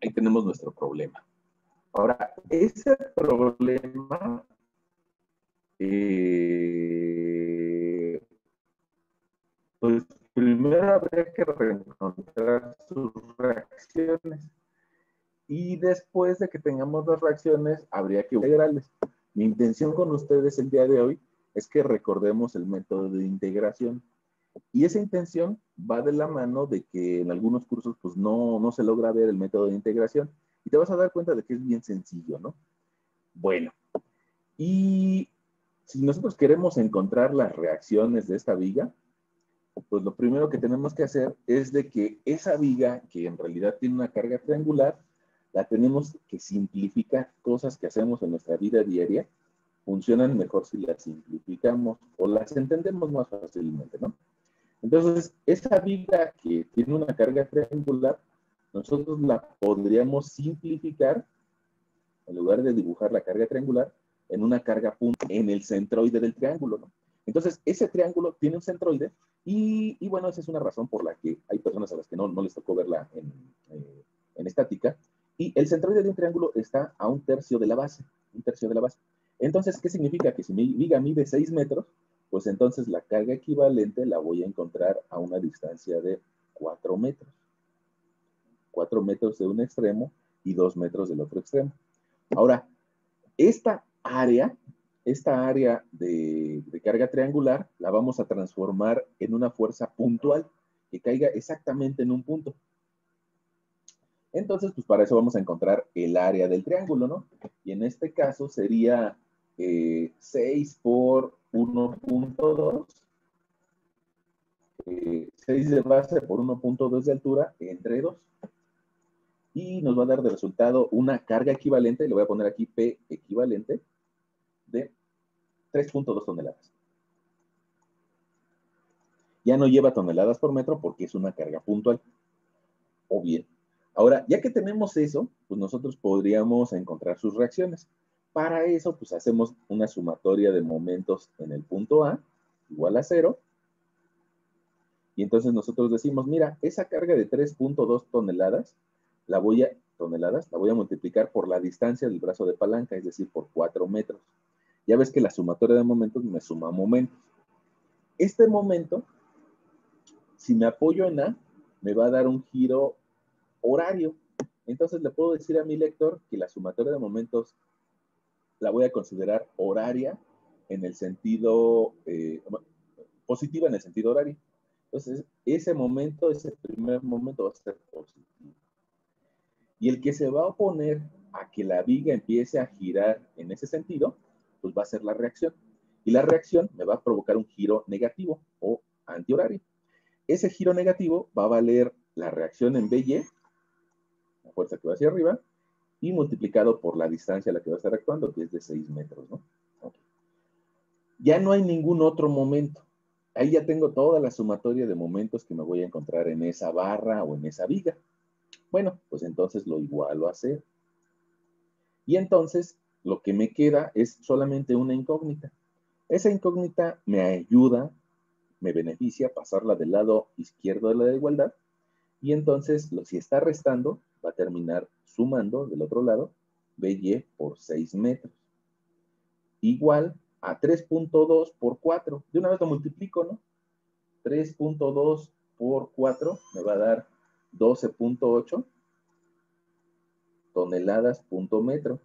ahí tenemos nuestro problema. Ahora, ese problema eh, pues primero habría que reencontrar sus reacciones y después de que tengamos las reacciones habría que integrarles. Mi intención con ustedes el día de hoy es que recordemos el método de integración. Y esa intención va de la mano de que en algunos cursos pues no, no se logra ver el método de integración y te vas a dar cuenta de que es bien sencillo, ¿no? Bueno, y si nosotros queremos encontrar las reacciones de esta viga, pues lo primero que tenemos que hacer es de que esa viga, que en realidad tiene una carga triangular, la tenemos que simplificar. Cosas que hacemos en nuestra vida diaria funcionan mejor si las simplificamos o las entendemos más fácilmente, ¿no? Entonces, esa viga que tiene una carga triangular, nosotros la podríamos simplificar, en lugar de dibujar la carga triangular, en una carga punta en el centroide del triángulo, ¿no? Entonces, ese triángulo tiene un centroide y, bueno, esa es una razón por la que hay personas a las que no, no les tocó verla en, eh, en estática. Y el centroide de un triángulo está a un tercio de la base, un tercio de la base. Entonces, ¿qué significa? Que si mi viga mide 6 metros, pues entonces la carga equivalente la voy a encontrar a una distancia de 4 metros. 4 metros de un extremo y 2 metros del otro extremo. Ahora, esta área, esta área de, carga triangular, la vamos a transformar en una fuerza puntual que caiga exactamente en un punto. Entonces, pues para eso vamos a encontrar el área del triángulo, ¿no? Y en este caso sería 6 eh, por 1.2. 6 eh, de base por 1.2 de altura entre 2 y nos va a dar de resultado una carga equivalente, le voy a poner aquí P equivalente, de 3.2 toneladas. Ya no lleva toneladas por metro porque es una carga puntual. O bien, ahora, ya que tenemos eso, pues nosotros podríamos encontrar sus reacciones. Para eso, pues hacemos una sumatoria de momentos en el punto A, igual a cero. Y entonces nosotros decimos, mira, esa carga de 3.2 toneladas la voy a, toneladas, la voy a multiplicar por la distancia del brazo de palanca, es decir, por 4 metros. Ya ves que la sumatoria de momentos me suma momentos. Este momento, si me apoyo en A, me va a dar un giro horario. Entonces le puedo decir a mi lector que la sumatoria de momentos la voy a considerar horaria en el sentido, eh, positiva en el sentido horario. Entonces, ese momento, ese primer momento va a ser positivo. Y el que se va a oponer a que la viga empiece a girar en ese sentido, pues va a ser la reacción. Y la reacción me va a provocar un giro negativo o antihorario. Ese giro negativo va a valer la reacción en BY, la fuerza que va hacia arriba, y multiplicado por la distancia a la que va a estar actuando, que es de 6 metros, ¿no? Ya no hay ningún otro momento. Ahí ya tengo toda la sumatoria de momentos que me voy a encontrar en esa barra o en esa viga. Bueno, pues entonces lo igualo a cero. Y entonces lo que me queda es solamente una incógnita. Esa incógnita me ayuda, me beneficia pasarla del lado izquierdo de la igualdad. Y entonces, si está restando, va a terminar sumando del otro lado BY por 6 metros. Igual a 3.2 por 4. De una vez lo multiplico, ¿no? 3.2 por 4 me va a dar 12.8 toneladas punto metro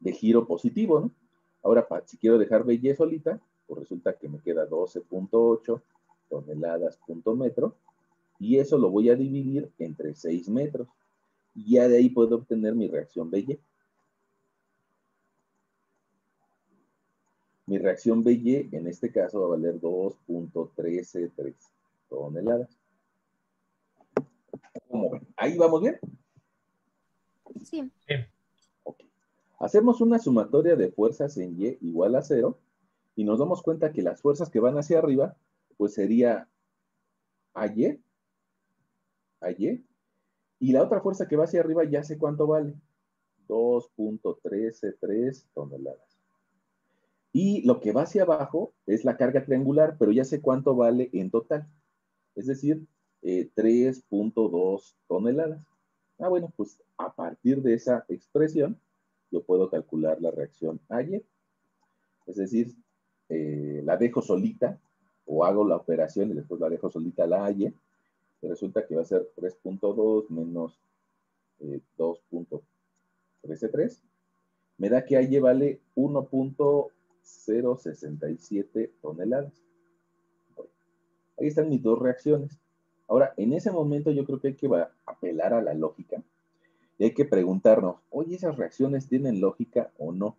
de giro positivo, ¿no? Ahora, si quiero dejar BY solita, pues resulta que me queda 12.8 toneladas punto metro, y eso lo voy a dividir entre 6 metros. Y ya de ahí puedo obtener mi reacción BY. Mi reacción BY en este caso va a valer 2.133 toneladas. ¿Ahí vamos bien? Sí. Hacemos una sumatoria de fuerzas en Y igual a cero y nos damos cuenta que las fuerzas que van hacia arriba, pues sería AY, AY, y la otra fuerza que va hacia arriba ya sé cuánto vale, 2.133 toneladas. Y lo que va hacia abajo es la carga triangular, pero ya sé cuánto vale en total. Es decir, 3.2 eh, toneladas. Ah, bueno, pues a partir de esa expresión, yo puedo calcular la reacción AY. Es decir, eh, la dejo solita o hago la operación y después la dejo solita la AY. Resulta que va a ser 3.2 menos 2.133. Me da que AY vale 1.067 toneladas. ahí están mis dos reacciones. Ahora, en ese momento yo creo que hay que apelar a la lógica y hay que preguntarnos, oye, ¿esas reacciones tienen lógica o no?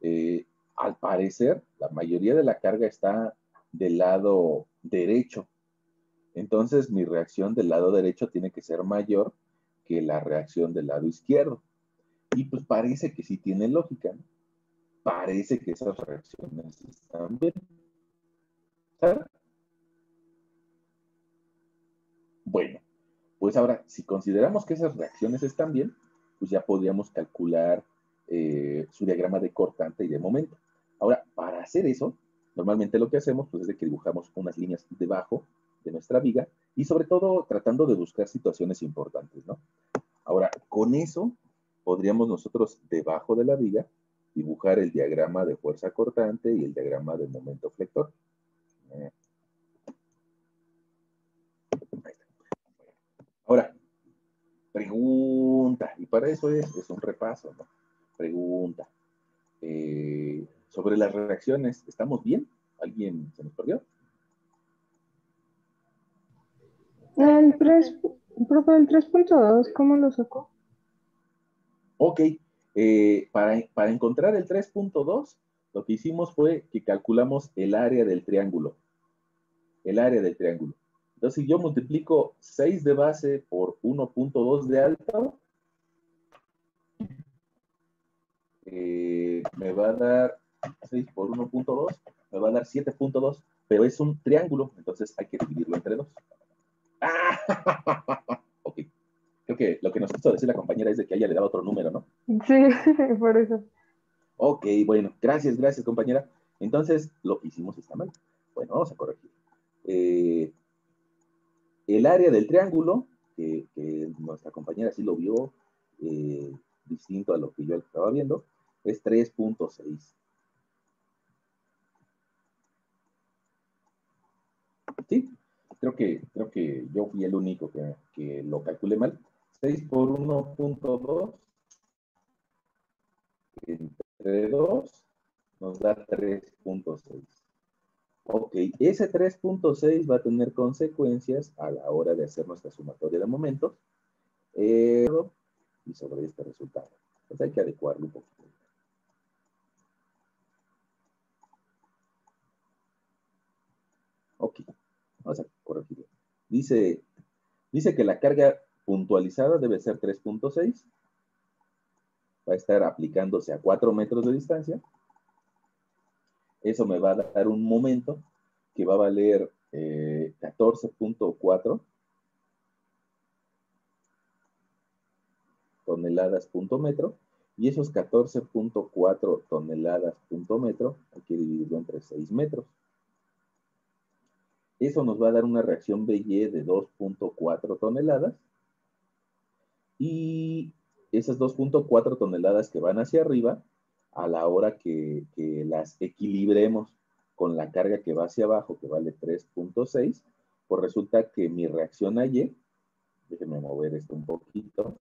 Eh, al parecer, la mayoría de la carga está del lado derecho. Entonces, mi reacción del lado derecho tiene que ser mayor que la reacción del lado izquierdo. Y pues parece que sí tiene lógica. Parece que esas reacciones están bien. ¿Sabes? Bueno, pues ahora, si consideramos que esas reacciones están bien, pues ya podríamos calcular eh, su diagrama de cortante y de momento. Ahora, para hacer eso, normalmente lo que hacemos pues, es de que dibujamos unas líneas debajo de nuestra viga y sobre todo tratando de buscar situaciones importantes, ¿no? Ahora, con eso podríamos nosotros debajo de la viga dibujar el diagrama de fuerza cortante y el diagrama de momento flector. Eh, Ahora, pregunta, y para eso es, un repaso, ¿no? Pregunta. Eh, sobre las reacciones, ¿estamos bien? ¿Alguien se nos perdió? El 3, profe, el 3.2, ¿cómo lo sacó? Ok, eh, para, para encontrar el 3.2, lo que hicimos fue que calculamos el área del triángulo. El área del triángulo. Entonces, si yo multiplico 6 de base por 1.2 de alto, eh, me va a dar 6 por 1.2, me va a dar 7.2, pero es un triángulo, entonces hay que dividirlo entre 2. ok. Creo que lo que nos quiso decir la compañera es de que ella le daba otro número, ¿no? Sí, por eso. Ok, bueno, gracias, gracias, compañera. Entonces, lo que hicimos está mal. Bueno, vamos a corregir. Eh, el área del triángulo, que, nuestra compañera sí lo vio eh, distinto a lo que yo estaba viendo, es 3.6. ¿Sí? Creo que, creo que yo fui el único que, que lo calculé mal. 6 por 1.2 entre 2 nos da 3.6. Ok, ese 3.6 va a tener consecuencias a la hora de hacer nuestra sumatoria de momentos eh, y sobre este resultado. Pues hay que adecuarlo un poquito. Ok, vamos a corregir. Dice, dice que la carga puntualizada debe ser 3.6. Va a estar aplicándose a 4 metros de distancia. Eso me va a dar un momento que va a valer 14.4 eh, toneladas punto metro. Y esos 14.4 toneladas punto metro hay que dividirlo entre 6 metros. Eso nos va a dar una reacción BY de 2.4 toneladas. Y esas 2.4 toneladas que van hacia arriba a la hora que, las equilibremos con la carga que va hacia abajo, que vale 3.6, pues resulta que mi reacción a Y, déjenme mover esto un poquito,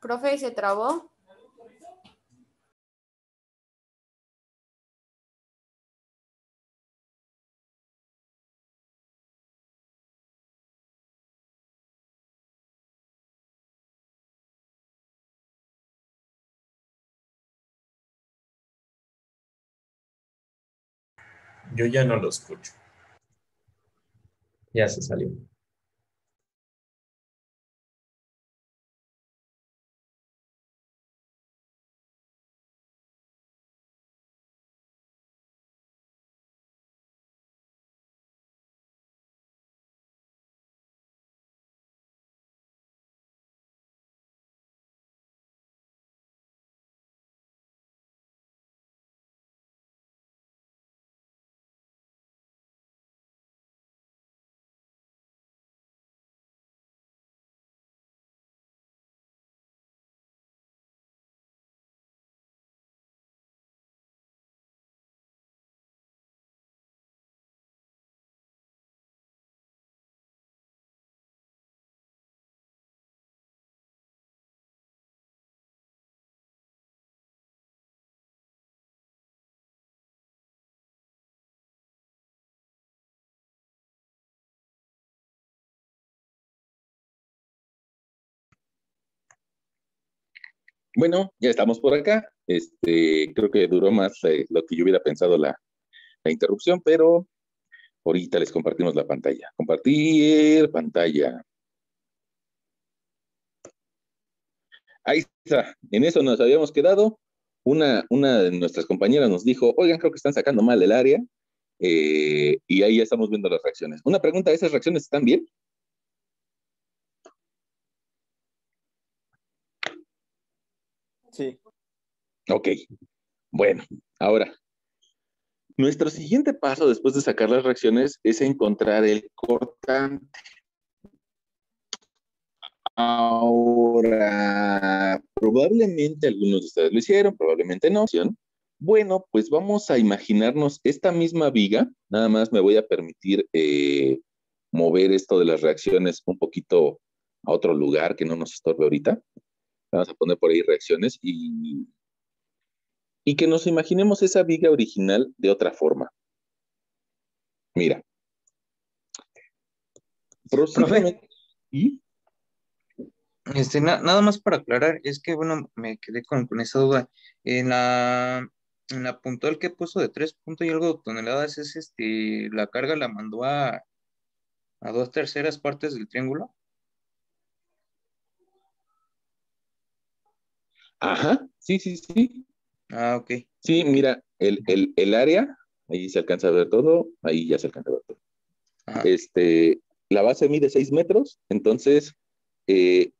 Profe, ¿se trabó? Yo ya no lo escucho. Ya se salió. Bueno, ya estamos por acá. Este, creo que duró más eh, lo que yo hubiera pensado la, interrupción, pero ahorita les compartimos la pantalla. Compartir pantalla. Ahí está. En eso nos habíamos quedado. Una, una de nuestras compañeras nos dijo, oigan, creo que están sacando mal el área. Eh, y ahí ya estamos viendo las reacciones. Una pregunta, ¿esas reacciones están bien? Sí. Ok. Bueno, ahora, nuestro siguiente paso después de sacar las reacciones es encontrar el cortante. Ahora, probablemente algunos de ustedes lo hicieron, probablemente no. Bueno, pues vamos a imaginarnos esta misma viga, nada más me voy a permitir eh, mover esto de las reacciones un poquito a otro lugar que no nos estorbe ahorita. Vamos a poner por ahí reacciones y, y que nos imaginemos esa viga original de otra forma. Mira. Profe. ¿Y? Este, na- nada más para aclarar, es que, bueno, me quedé con, con esa duda. En la, en la puntual que puso de 3 puntos y algo toneladas, es este, la carga la mandó a, a dos terceras partes del triángulo. Ajá, sí, sí, sí. Ah, ok. Sí, mira, el, el, el área, ahí se alcanza a ver todo, ahí ya se alcanza a ver todo. Ajá. Este, la base mide 6 metros, entonces eh,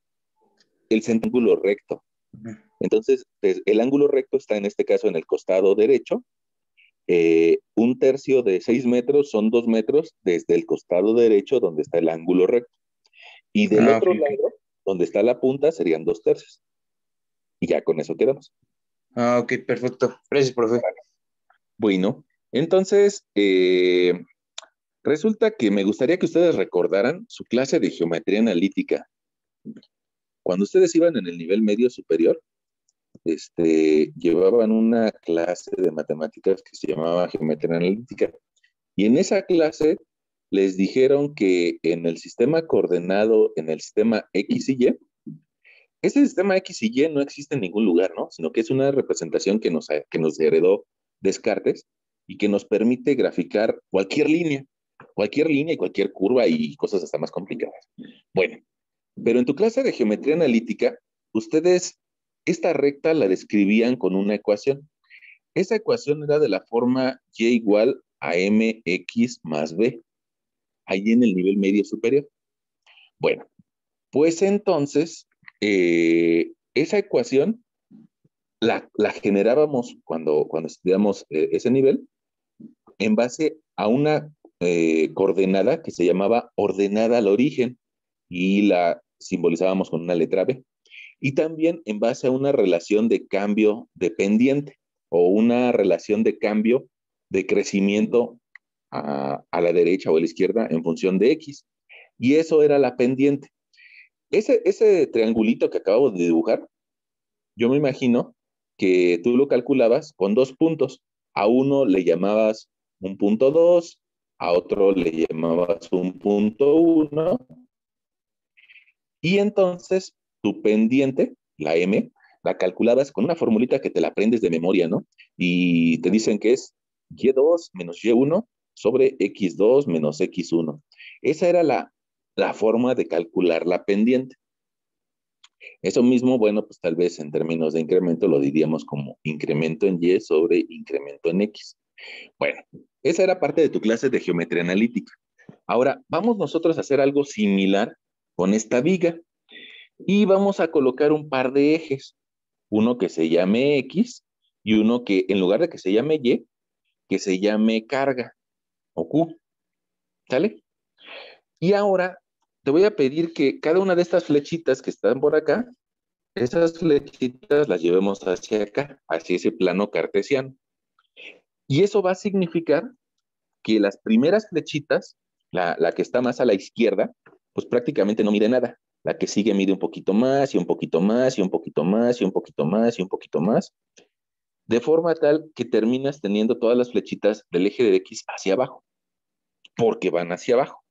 el centángulo recto. Entonces, el ángulo recto está en este caso en el costado derecho. Eh, un tercio de 6 metros son 2 metros desde el costado derecho donde está el ángulo recto. Y del Ah, otro lado, donde está la punta, serían 2 tercios. Y ya con eso quedamos. Ah, ok, perfecto. Gracias, profe. Bueno, entonces, eh, resulta que me gustaría que ustedes recordaran su clase de geometría analítica. Cuando ustedes iban en el nivel medio superior, este, llevaban una clase de matemáticas que se llamaba geometría analítica. Y en esa clase les dijeron que en el sistema coordenado, en el sistema X y Y, ese sistema X y Y no existe en ningún lugar, ¿no? Sino que es una representación que nos, que nos heredó Descartes y que nos permite graficar cualquier línea, cualquier línea y cualquier curva y cosas hasta más complicadas. Bueno, pero en tu clase de geometría analítica, ustedes esta recta la describían con una ecuación. Esa ecuación era de la forma y igual a mx más b, ahí en el nivel medio superior. Bueno, pues entonces, eh, esa ecuación la, la, generábamos cuando, cuando estudiamos eh, ese nivel en base a una eh, coordenada que se llamaba ordenada al origen y la simbolizábamos con una letra B. Y también en base a una relación de cambio dependiente o una relación de cambio de crecimiento a, a la derecha o a la izquierda en función de X. Y eso era la pendiente. Ese, ese triangulito que acabo de dibujar, yo me imagino que tú lo calculabas con dos puntos. A uno le llamabas un punto 2, a otro le llamabas un punto 1. Y entonces tu pendiente, la M, la calculabas con una formulita que te la aprendes de memoria, ¿no? Y te dicen que es Y2 menos Y1 sobre X2 menos X1. Esa era la, la forma de calcular la pendiente. Eso mismo, bueno, pues tal vez en términos de incremento lo diríamos como incremento en Y sobre incremento en X. Bueno, esa era parte de tu clase de geometría analítica. Ahora, vamos nosotros a hacer algo similar con esta viga y vamos a colocar un par de ejes, uno que se llame X y uno que en lugar de que se llame Y, que se llame carga o Q. ¿Sale? Y ahora te voy a pedir que cada una de estas flechitas que están por acá, esas flechitas las llevemos hacia acá, hacia ese plano cartesiano. Y eso va a significar que las primeras flechitas, la, la que está más a la izquierda, pues prácticamente no mide nada. La que sigue mide un poquito más y un poquito más y un poquito más y un poquito más y un poquito más. De forma tal que terminas teniendo todas las flechitas del eje de X hacia abajo, porque van hacia abajo.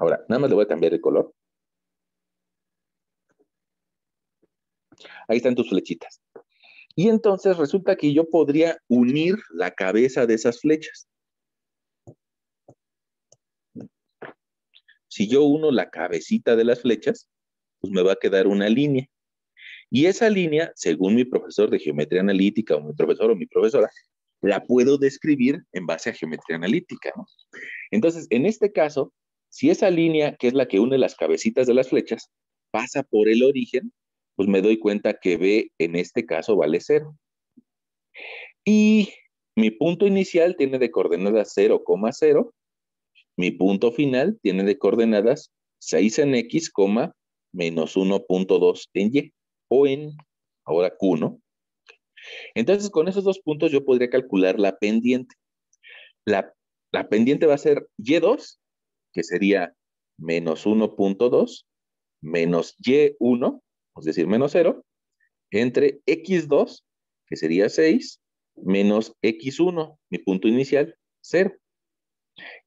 Ahora, nada más le voy a cambiar el color. Ahí están tus flechitas. Y entonces resulta que yo podría unir la cabeza de esas flechas. Si yo uno la cabecita de las flechas, pues me va a quedar una línea. Y esa línea, según mi profesor de geometría analítica o mi profesor o mi profesora, la puedo describir en base a geometría analítica. Entonces, en este caso, si esa línea, que es la que une las cabecitas de las flechas, pasa por el origen, pues me doy cuenta que B en este caso vale 0. Y mi punto inicial tiene de coordenadas 0,0. Mi punto final tiene de coordenadas 6 en X, menos 1.2 en Y, o en, ahora Q, ¿no? Entonces, con esos dos puntos yo podría calcular la pendiente. La, la pendiente va a ser Y2 que sería menos 1.2 menos y1, es decir, menos 0, entre x2, que sería 6, menos x1, mi punto inicial, 0.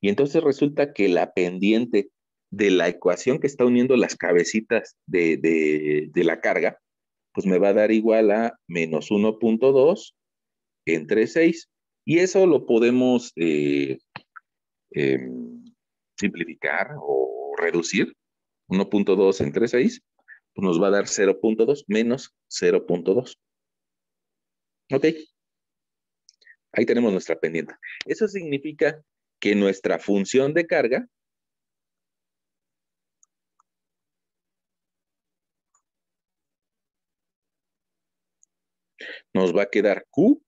Y entonces resulta que la pendiente de la ecuación que está uniendo las cabecitas de, la carga, pues me va a dar igual a menos 1.2 entre 6. Y eso lo podemos eh, em, simplificar o reducir 1.2 entre 6, pues nos va a dar 0.2 menos 0.2. ¿Ok? Ahí tenemos nuestra pendiente. Eso significa que nuestra función de carga nos va a quedar Q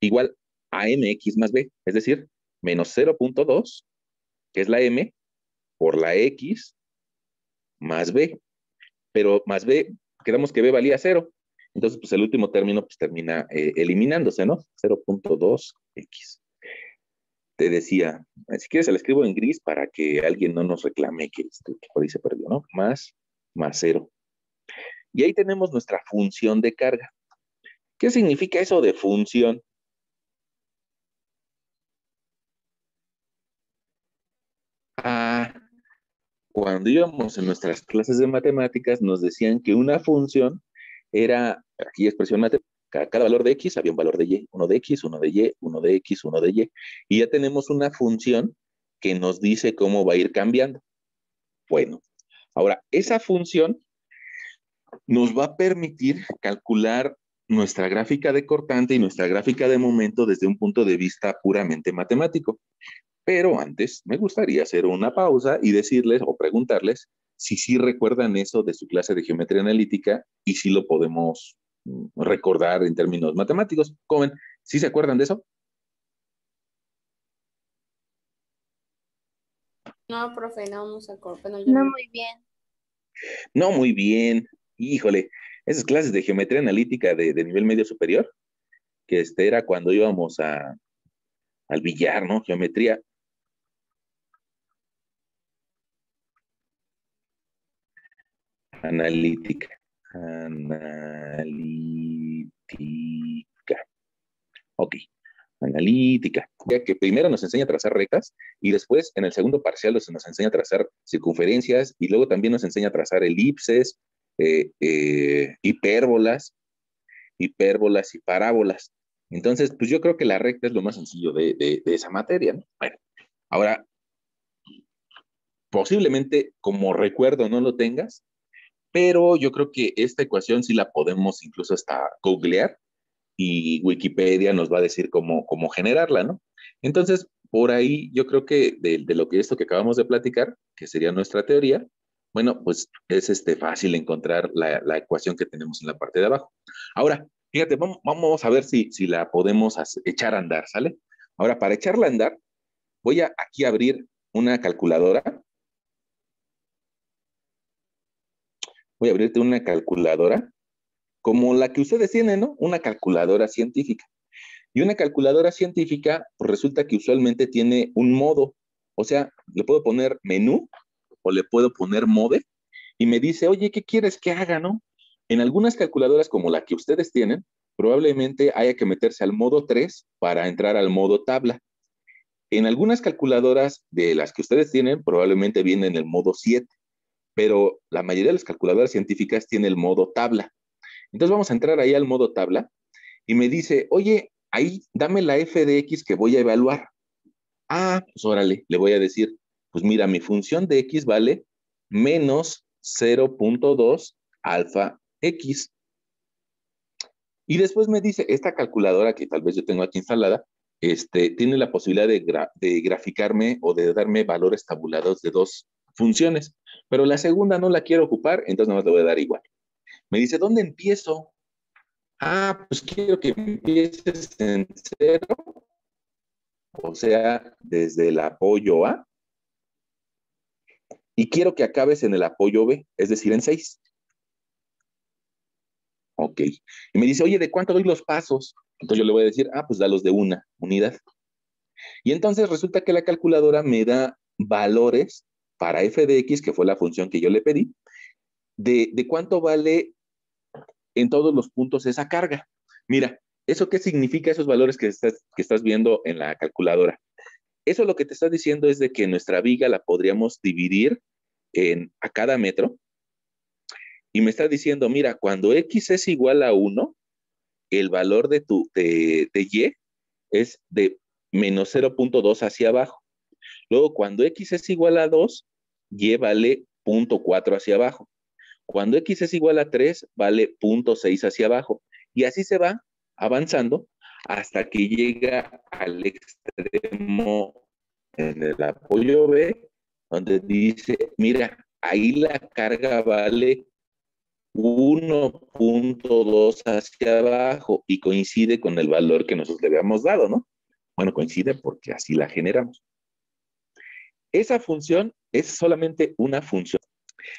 igual a mx más b, es decir, menos 0.2 que es la m, por la x más b. Pero más b, quedamos que b valía cero. Entonces, pues el último término pues termina eh, eliminándose, ¿no? 0.2x. Te decía, si quieres se lo escribo en gris para que alguien no nos reclame que, este, que por ahí se perdió, ¿no? Más, más cero. Y ahí tenemos nuestra función de carga. ¿Qué significa eso de función? Cuando íbamos en nuestras clases de matemáticas, nos decían que una función era, aquí expresión matemática, cada valor de x había un valor de y, uno de x, uno de y, uno de x, uno de y, y ya tenemos una función que nos dice cómo va a ir cambiando. Bueno, ahora, esa función nos va a permitir calcular nuestra gráfica de cortante y nuestra gráfica de momento desde un punto de vista puramente matemático. Pero antes me gustaría hacer una pausa y decirles o preguntarles si sí recuerdan eso de su clase de geometría analítica y si lo podemos mm, recordar en términos matemáticos. ¿Cómo ¿Sí se acuerdan de eso? No, profe, no, no se acuerda. no muy bien. No muy bien. Híjole, esas clases de geometría analítica de, nivel medio superior, que este era cuando íbamos a, al billar, ¿no? Geometría. Analítica. Analítica. Ok. Analítica. Que primero nos enseña a trazar rectas y después en el segundo parcial nos enseña a trazar circunferencias y luego también nos enseña a trazar elipses, eh, eh, hipérbolas, hipérbolas y parábolas. Entonces, pues yo creo que la recta es lo más sencillo de, esa materia. Bueno, ahora posiblemente como recuerdo no lo tengas, pero yo creo que esta ecuación sí la podemos incluso hasta googlear y Wikipedia nos va a decir cómo, cómo generarla, ¿no? Entonces, por ahí yo creo que de, lo que esto que acabamos de platicar, que sería nuestra teoría, bueno, pues es este, fácil encontrar la, ecuación que tenemos en la parte de abajo. Ahora, fíjate, vamos, vamos a ver si, si la podemos echar a andar, ¿sale? Ahora, para echarla a andar, voy a aquí abrir una calculadora. Voy a abrirte una calculadora como la que ustedes tienen, ¿no? Una calculadora científica. Y una calculadora científica, pues resulta que usualmente tiene un modo. O sea, le puedo poner menú o le puedo poner mode y me dice, oye, ¿qué quieres que haga, no? En algunas calculadoras como la que ustedes tienen, probablemente haya que meterse al modo 3 para entrar al modo tabla. En algunas calculadoras de las que ustedes tienen, probablemente viene en el modo 7, pero la mayoría de las calculadoras científicas tiene el modo tabla. Entonces vamos a entrar ahí al modo tabla y me dice, oye, ahí dame la f de x que voy a evaluar. Ah, pues órale, le voy a decir, pues mira, mi función de x vale menos 0.2 alfa x. Y después me dice, esta calculadora que tal vez yo tengo aquí instalada, este, tiene la posibilidad de, de graficarme o de darme valores tabulados de dos funciones, pero la segunda no la quiero ocupar, entonces no me voy a dar igual. Me dice, ¿dónde empiezo? Ah, pues quiero que empieces en cero, o sea, desde el apoyo A, y quiero que acabes en el apoyo B, es decir, en 6. Ok. Y me dice, oye, ¿de cuánto doy los pasos? Entonces yo le voy a decir, ah, pues da los de una unidad. Y entonces resulta que la calculadora me da valores para f de x, que fue la función que yo le pedí, de, cuánto vale en todos los puntos esa carga. Mira, ¿eso qué significa esos valores que estás, que estás viendo en la calculadora? Eso lo que te está diciendo es de que nuestra viga la podríamos dividir a cada metro. Y me está diciendo, mira, cuando x es igual a 1, el valor de, tu, de, de y es de menos 0.2 hacia abajo. Luego, cuando x es igual a 2, y vale 0.4 hacia abajo. Cuando x es igual a 3, vale 0.6 hacia abajo. Y así se va avanzando hasta que llega al extremo en el apoyo B, donde dice, mira, ahí la carga vale 1.2 hacia abajo y coincide con el valor que nosotros le habíamos dado, ¿no? Bueno, coincide porque así la generamos. Esa función es solamente una función.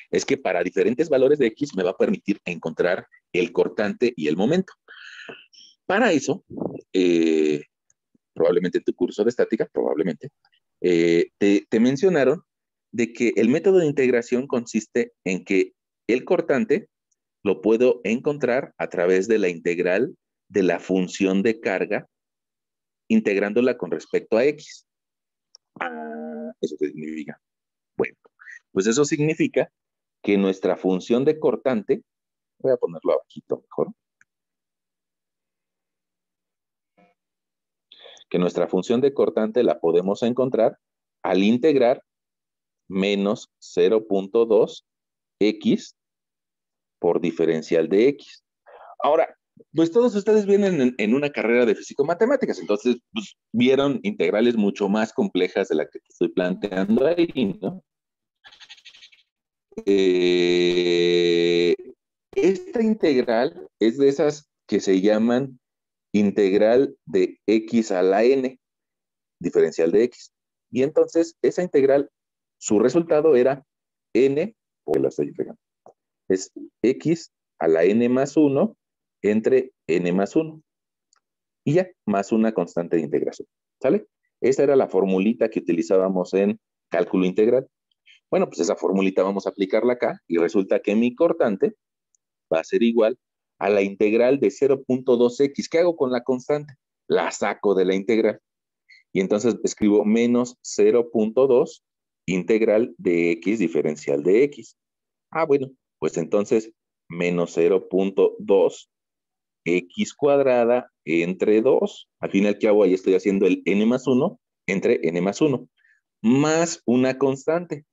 Es que para diferentes valores de X me va a permitir encontrar el cortante y el momento. Para eso, eh, probablemente en tu curso de estática, probablemente, eh, te, te mencionaron de que el método de integración consiste en que el cortante lo puedo encontrar a través de la integral de la función de carga, integrándola con respecto a x. Ah, ¿Eso significa? Bueno, pues eso significa que nuestra función de cortante, voy a ponerlo abajito mejor, que nuestra función de cortante la podemos encontrar al integrar menos 0.2 x por diferencial de x. Ahora, pues todos ustedes vienen en, una carrera de físico-matemáticas, entonces pues, vieron integrales mucho más complejas de la que estoy planteando ahí, ¿no? Eh, esta integral es de esas que se llaman integral de x a la n, diferencial de x. Y entonces esa integral, su resultado era n, o la estoy es x a la n más 1 entre n más 1. Y ya, más una constante de integración. ¿Sale? Esa era la formulita que utilizábamos en cálculo integral. Bueno, pues esa formulita vamos a aplicarla acá y resulta que mi cortante va a ser igual a la integral de 0.2x. ¿Qué hago con la constante? La saco de la integral. Y entonces escribo menos 0.2 integral de x diferencial de x. Ah, bueno, pues entonces menos 0.2 x cuadrada entre 2. Al final, ¿qué hago? Ahí estoy haciendo el n más 1 entre n más 1, más una constante.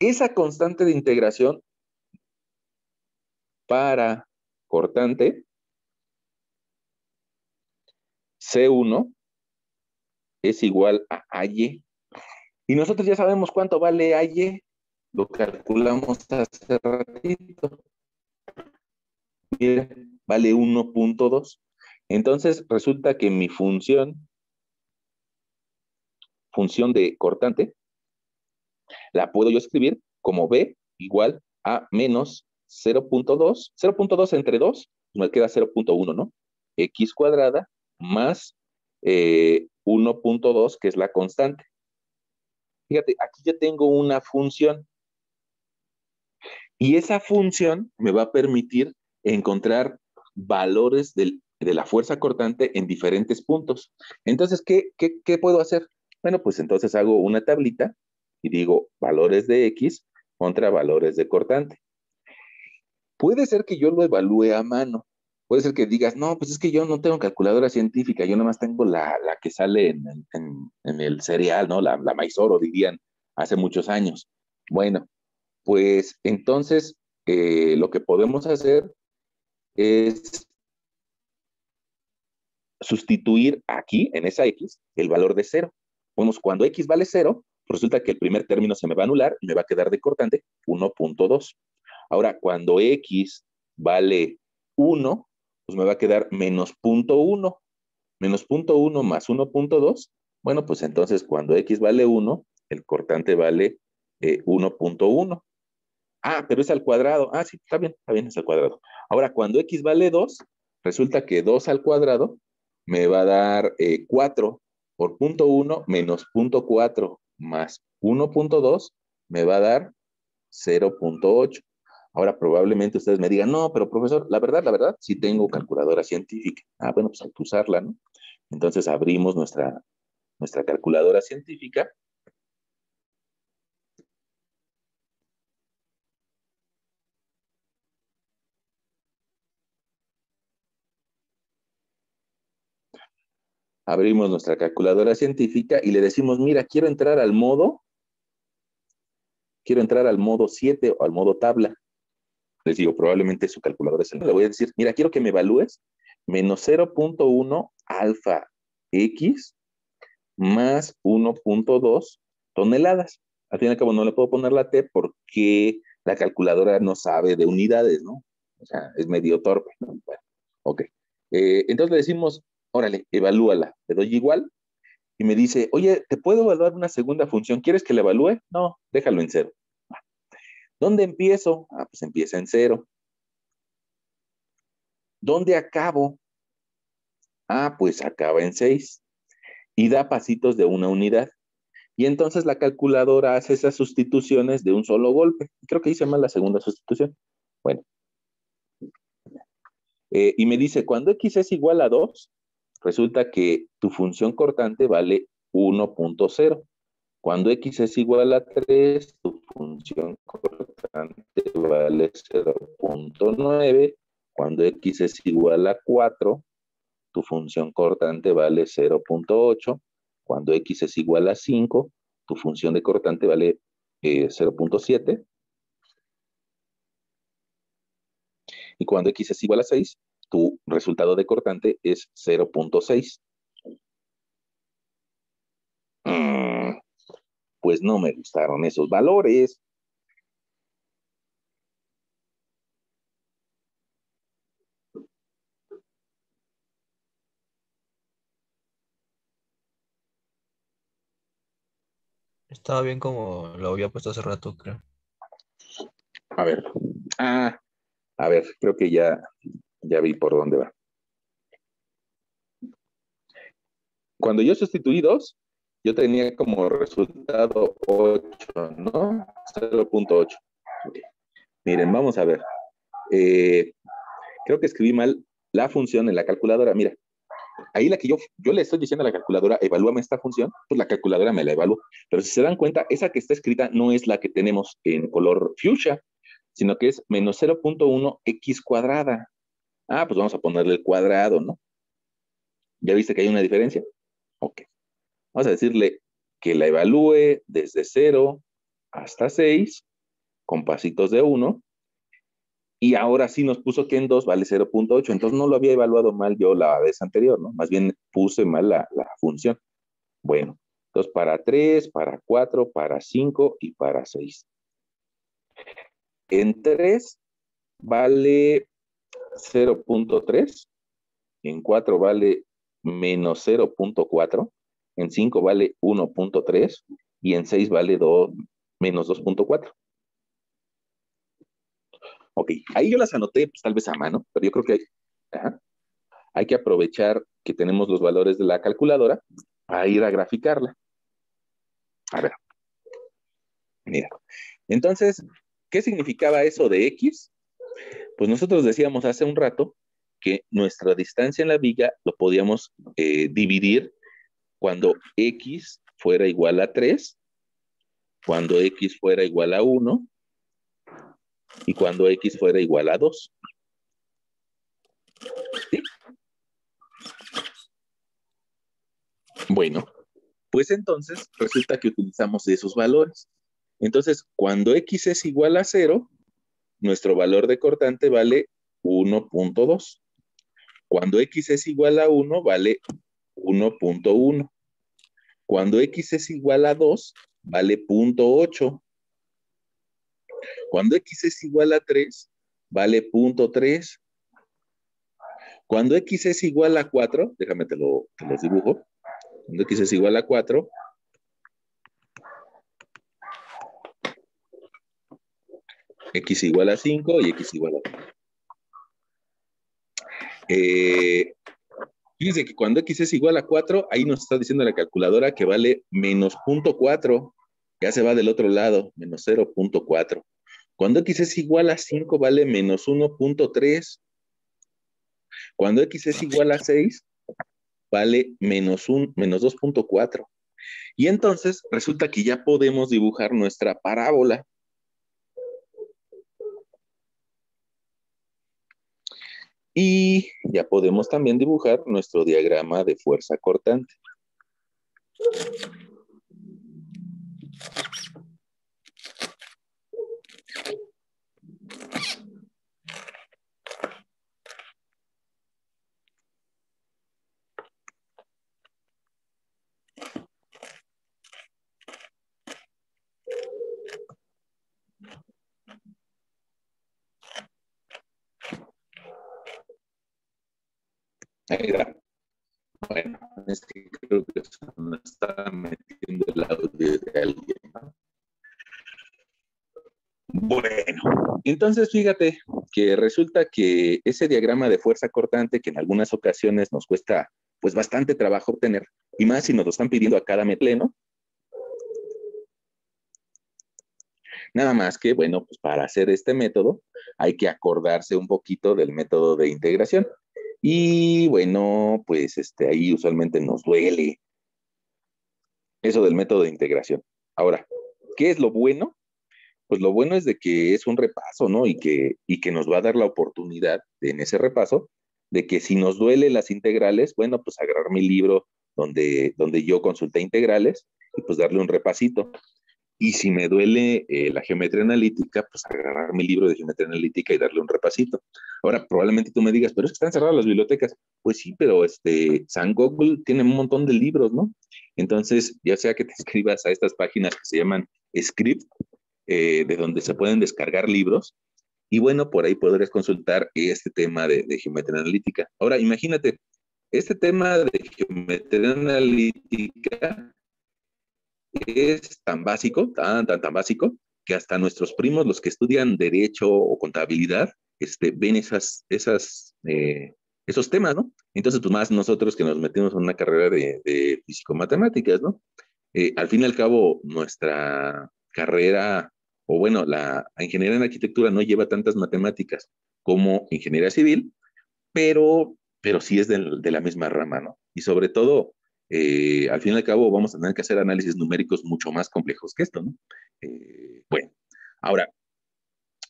esa constante de integración para cortante C1 es igual a AY. Y nosotros ya sabemos cuánto vale AY. Lo calculamos hace ratito. Miren, vale 1.2. Entonces resulta que mi función, función de cortante, la puedo yo escribir como B igual a menos 0.2. 0.2 entre 2, me queda 0.1, ¿no? X cuadrada más 1.2, eh, que es la constante. Fíjate, aquí ya tengo una función. Y esa función me va a permitir encontrar valores de la fuerza cortante en diferentes puntos. Entonces, ¿qué, ¿qué, puedo hacer? Bueno, pues entonces hago una tablita y digo valores de X contra valores de cortante. Puede ser que yo lo evalúe a mano. Puede ser que digas, no, pues es que yo no tengo calculadora científica, yo nada más tengo la, que sale en, el cereal, ¿no? La, la maizoro, dirían, hace muchos años. Bueno, pues entonces eh, lo que podemos hacer es sustituir aquí, en esa X, el valor de cero. Cuando X vale cero, resulta que el primer término se me va a anular y me va a quedar de cortante 1.2. Ahora, cuando X vale 1, pues me va a quedar menos 0.1. Menos 0.1 más 1.2. Bueno, pues entonces cuando X vale 1, el cortante vale 1.1. Ah, pero es al cuadrado. Ah, sí, está bien, está bien, es al cuadrado. Ahora, cuando X vale 2, resulta que 2 al cuadrado me va a dar 4 eh, por 0.1 menos 0.4 más 1.2 me va a dar 0.8. Ahora probablemente ustedes me digan, no, pero profesor, la verdad, la verdad, sí tengo calculadora científica. Ah, bueno, pues hay que usarla, ¿no? Entonces abrimos nuestra, nuestra calculadora científica. Abrimos nuestra calculadora científica y le decimos, mira, quiero entrar al modo, quiero entrar al modo 7 o al modo tabla les digo, probablemente su calculadora es el... Le voy a decir, mira, quiero que me evalúes menos 0.1 alfa X más 1.2 toneladas. Al fin y al cabo no le puedo poner la T porque la calculadora no sabe de unidades, ¿no? O sea, es medio torpe. Bueno, ok. Eh, entonces le decimos, órale, evalúala. Le doy igual y me dice, oye, ¿te puedo evaluar una segunda función? ¿Quieres que la evalúe? No, déjalo en cero. ¿Dónde empiezo? Ah, pues empieza en cero. ¿Dónde acabo? Ah, pues acaba en seis. Y da pasitos de una unidad. Y entonces la calculadora hace esas sustituciones de un solo golpe. Creo que hice mal la segunda sustitución. Bueno. Eh, y me dice, cuando x es igual a 2, resulta que tu función cortante vale 1.0. Cuando x es igual a 3, tu función cortante vale 0.9. Cuando x es igual a 4, tu función cortante vale 0.8. Cuando x es igual a 5, tu función de cortante vale 0.7. Eh, y cuando x es igual a 6, tu resultado de cortante es 0.6 pues no me gustaron esos valores. Estaba bien como lo había puesto hace rato, creo. A ver. Ah, a ver, creo que ya, ya vi por dónde va. Cuando yo sustituí dos, yo tenía como resultado 8, ¿no? 0.8. Miren, vamos a ver. Eh, creo que escribí mal la función en la calculadora. Mira, ahí la que yo, yo le estoy diciendo a la calculadora, evalúame esta función, pues la calculadora me la evalúa. Pero si se dan cuenta, esa que está escrita no es la que tenemos en color fuchsia, sino que es menos 0.1 x cuadrada. Ah, pues vamos a ponerle el cuadrado, ¿no? ¿Ya viste que hay una diferencia? Ok. Vamos a decirle que la evalúe desde 0 hasta 6 con pasitos de 1. Y ahora sí nos puso que en 2 vale 0.8. Entonces no lo había evaluado mal yo la vez anterior, ¿no? Más bien puse mal la, la función. Bueno, entonces para 3, para 4, para 5 y para 6. En 3 vale 0.3. En 4 vale menos 0.4. En 5 vale 1.3. Y en 6 vale 2, menos 2.4. Ok, ahí yo las anoté, pues tal vez a mano, pero yo creo que hay, ajá, hay que aprovechar que tenemos los valores de la calculadora para ir a graficarla. A ver. Mira. Entonces, ¿qué significaba eso de X? Pues nosotros decíamos hace un rato que nuestra distancia en la viga lo podíamos eh, dividir cuando X fuera igual a 3, cuando X fuera igual a 1 y cuando X fuera igual a 2. ¿Sí? Bueno, pues entonces resulta que utilizamos esos valores. Entonces, cuando X es igual a 0, nuestro valor de cortante vale 1.2. Cuando X es igual a 1, vale 1.1. Cuando X es igual a 2, vale 0.8. Cuando X es igual a 3, vale 0.3. Cuando X es igual a 4, déjame te, lo, te los dibujo. Cuando X es igual a 4, X igual a 5 y X igual a 3. Eh, fíjense que cuando X es igual a 4, ahí nos está diciendo la calculadora que vale menos 0.4. Ya se va del otro lado, menos 0.4. Cuando X es igual a 5, vale menos 1.3. Cuando X es igual a 6, vale menos, menos 2.4. Y entonces resulta que ya podemos dibujar nuestra parábola. Y ya podemos también dibujar nuestro diagrama de fuerza cortante. Bueno, es que creo que se me está metiendo el audio de alguien. ¿no? Bueno, entonces fíjate que resulta que ese diagrama de fuerza cortante que en algunas ocasiones nos cuesta pues bastante trabajo obtener, y más si nos lo están pidiendo a cada metleno. Nada más que, bueno, pues para hacer este método hay que acordarse un poquito del método de integración. Y bueno, pues este, ahí usualmente nos duele eso del método de integración. Ahora, ¿qué es lo bueno? Pues lo bueno es de que es un repaso, ¿no? Y que, y que nos va a dar la oportunidad de, en ese repaso de que si nos duele las integrales, bueno, pues agarrar mi libro donde, donde yo consulté integrales y pues darle un repasito. Y si me duele eh, la geometría analítica, pues agarrar mi libro de geometría analítica y darle un repasito. Ahora, probablemente tú me digas, pero es que están cerradas las bibliotecas. Pues sí, pero este, San Google tiene un montón de libros, ¿no? Entonces, ya sea que te escribas a estas páginas que se llaman Script, eh, de donde se pueden descargar libros, y bueno, por ahí podrías consultar este tema de, de geometría analítica. Ahora, imagínate, este tema de geometría analítica es tan básico, tan, tan, tan básico, que hasta nuestros primos, los que estudian derecho o contabilidad, este, ven esas, esas, eh, esos temas, ¿no? Entonces, pues más nosotros que nos metimos en una carrera de, de físico-matemáticas, ¿no? Eh, al fin y al cabo, nuestra carrera, o bueno, la ingeniería en arquitectura no lleva tantas matemáticas como ingeniería civil, pero, pero sí es de, de la misma rama, ¿no? Y sobre todo, eh, al fin y al cabo vamos a tener que hacer análisis numéricos mucho más complejos que esto, ¿no? Eh, bueno, ahora,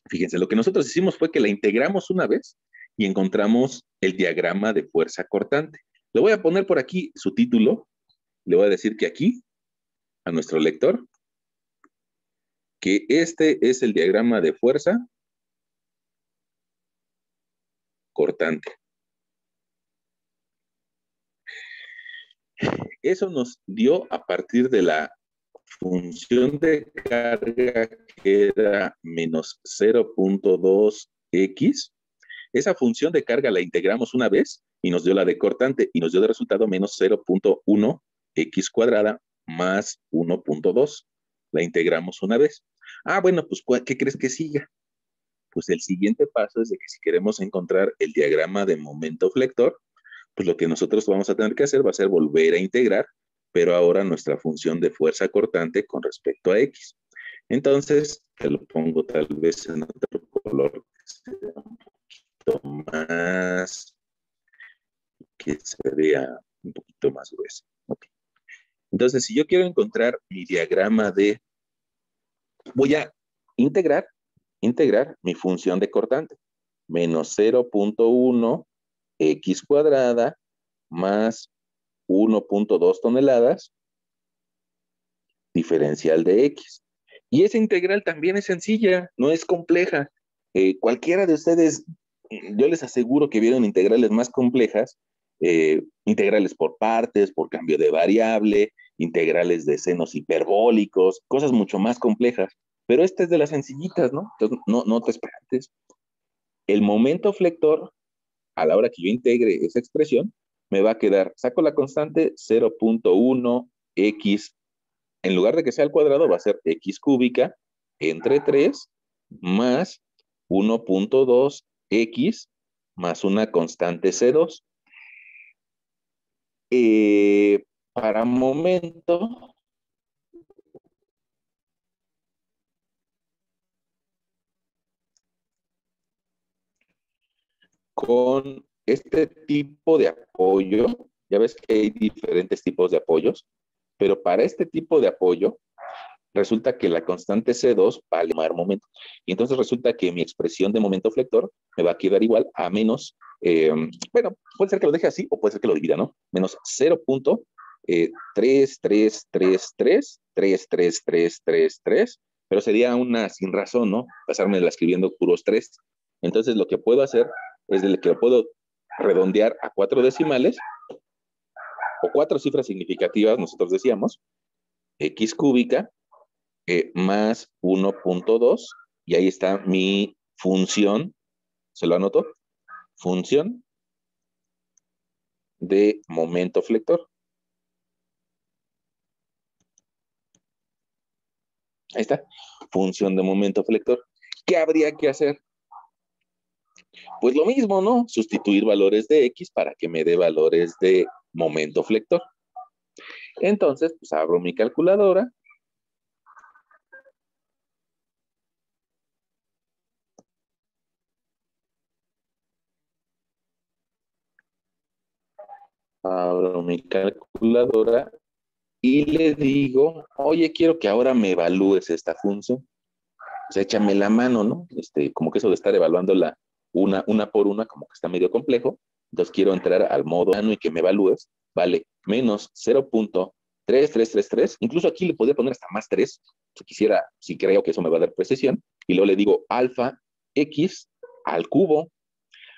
fíjense, lo que nosotros hicimos fue que la integramos una vez y encontramos el diagrama de fuerza cortante. Le voy a poner por aquí su título, le voy a decir que aquí, a nuestro lector, que este es el diagrama de fuerza cortante. Eso nos dio a partir de la función de carga que era menos 0.2x. Esa función de carga la integramos una vez y nos dio la de cortante y nos dio de resultado menos 0.1x cuadrada más 1.2. La integramos una vez. Ah, bueno, pues ¿qué crees que siga? Pues el siguiente paso es de que si queremos encontrar el diagrama de momento flector, pues lo que nosotros vamos a tener que hacer va a ser volver a integrar, pero ahora nuestra función de fuerza cortante con respecto a X. Entonces, te lo pongo tal vez en otro color que sea un poquito más, que se vea un poquito más grueso. Entonces, si yo quiero encontrar mi diagrama de, voy a integrar, integrar mi función de cortante, menos 0.1 x cuadrada más 1.2 toneladas diferencial de x. Y esa integral también es sencilla, no es compleja. Eh, cualquiera de ustedes, yo les aseguro que vieron integrales más complejas, eh, integrales por partes, por cambio de variable, integrales de senos hiperbólicos, cosas mucho más complejas. Pero esta es de las sencillitas, ¿no? Entonces, no, no te esperantes. El momento flector a la hora que yo integre esa expresión, me va a quedar, saco la constante 0.1x, en lugar de que sea al cuadrado, va a ser x cúbica entre 3 más 1.2x más una constante C2. Eh, para momento, con este tipo de apoyo, ya ves que hay diferentes tipos de apoyos, pero para este tipo de apoyo, resulta que la constante C2 va a momento. Y entonces resulta que mi expresión de momento flector me va a quedar igual a menos, eh, bueno, puede ser que lo deje así o puede ser que lo divida, ¿no? Menos 0.33333333, pero sería una sin razón, ¿no? Pasarme la escribiendo puros 3. Entonces lo que puedo hacer es de que lo puedo redondear a cuatro decimales o cuatro cifras significativas, nosotros decíamos, x cúbica eh, más 1.2, y ahí está mi función, ¿se lo anoto? Función de momento flector. Ahí está, función de momento flector. ¿Qué habría que hacer? Pues lo mismo, ¿no? Sustituir valores de X para que me dé valores de momento flector. Entonces, pues abro mi calculadora. Abro mi calculadora y le digo, oye, quiero que ahora me evalúes esta función. Pues échame la mano, ¿no? Este, como que eso de estar evaluando la, una, una por una, como que está medio complejo. Entonces quiero entrar al modo y que me evalúes. Vale, menos 0.3333. Incluso aquí le podría poner hasta más 3, si quisiera, si creo que eso me va a dar precisión. Y luego le digo alfa x al cubo.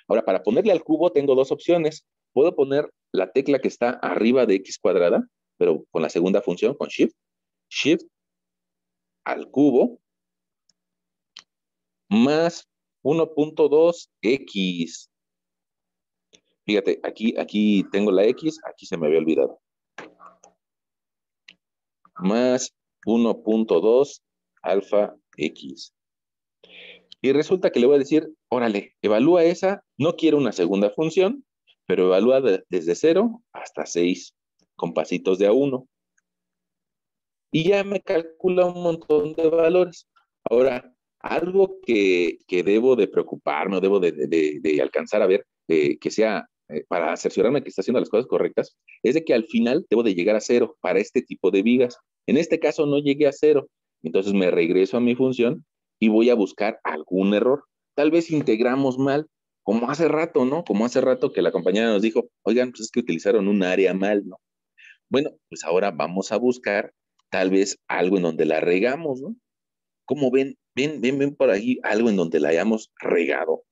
Ahora, para ponerle al cubo tengo dos opciones. Puedo poner la tecla que está arriba de x cuadrada, pero con la segunda función, con shift. Shift al cubo más 1.2x. Fíjate, aquí, aquí tengo la x, aquí se me había olvidado. Más 1.2 alfa x. Y resulta que le voy a decir, órale, evalúa esa, no quiero una segunda función, pero evalúa desde 0 hasta 6, con pasitos de a 1. Y ya me calcula un montón de valores. Ahora, algo que, debo de preocuparme o debo de, alcanzar a ver eh, que sea eh, para cerciorarme que está haciendo las cosas correctas, es de que al final debo de llegar a cero para este tipo de vigas. En este caso no llegué a cero, entonces me regreso a mi función y voy a buscar algún error. Tal vez integramos mal, como hace rato, ¿no? Como hace rato que la compañera nos dijo, oigan, pues es que utilizaron un área mal, ¿no? Bueno, pues ahora vamos a buscar tal vez algo en donde la regamos, ¿no? ¿Cómo ven? ¿Ven, ven, ven por ahí algo en donde la hayamos regado?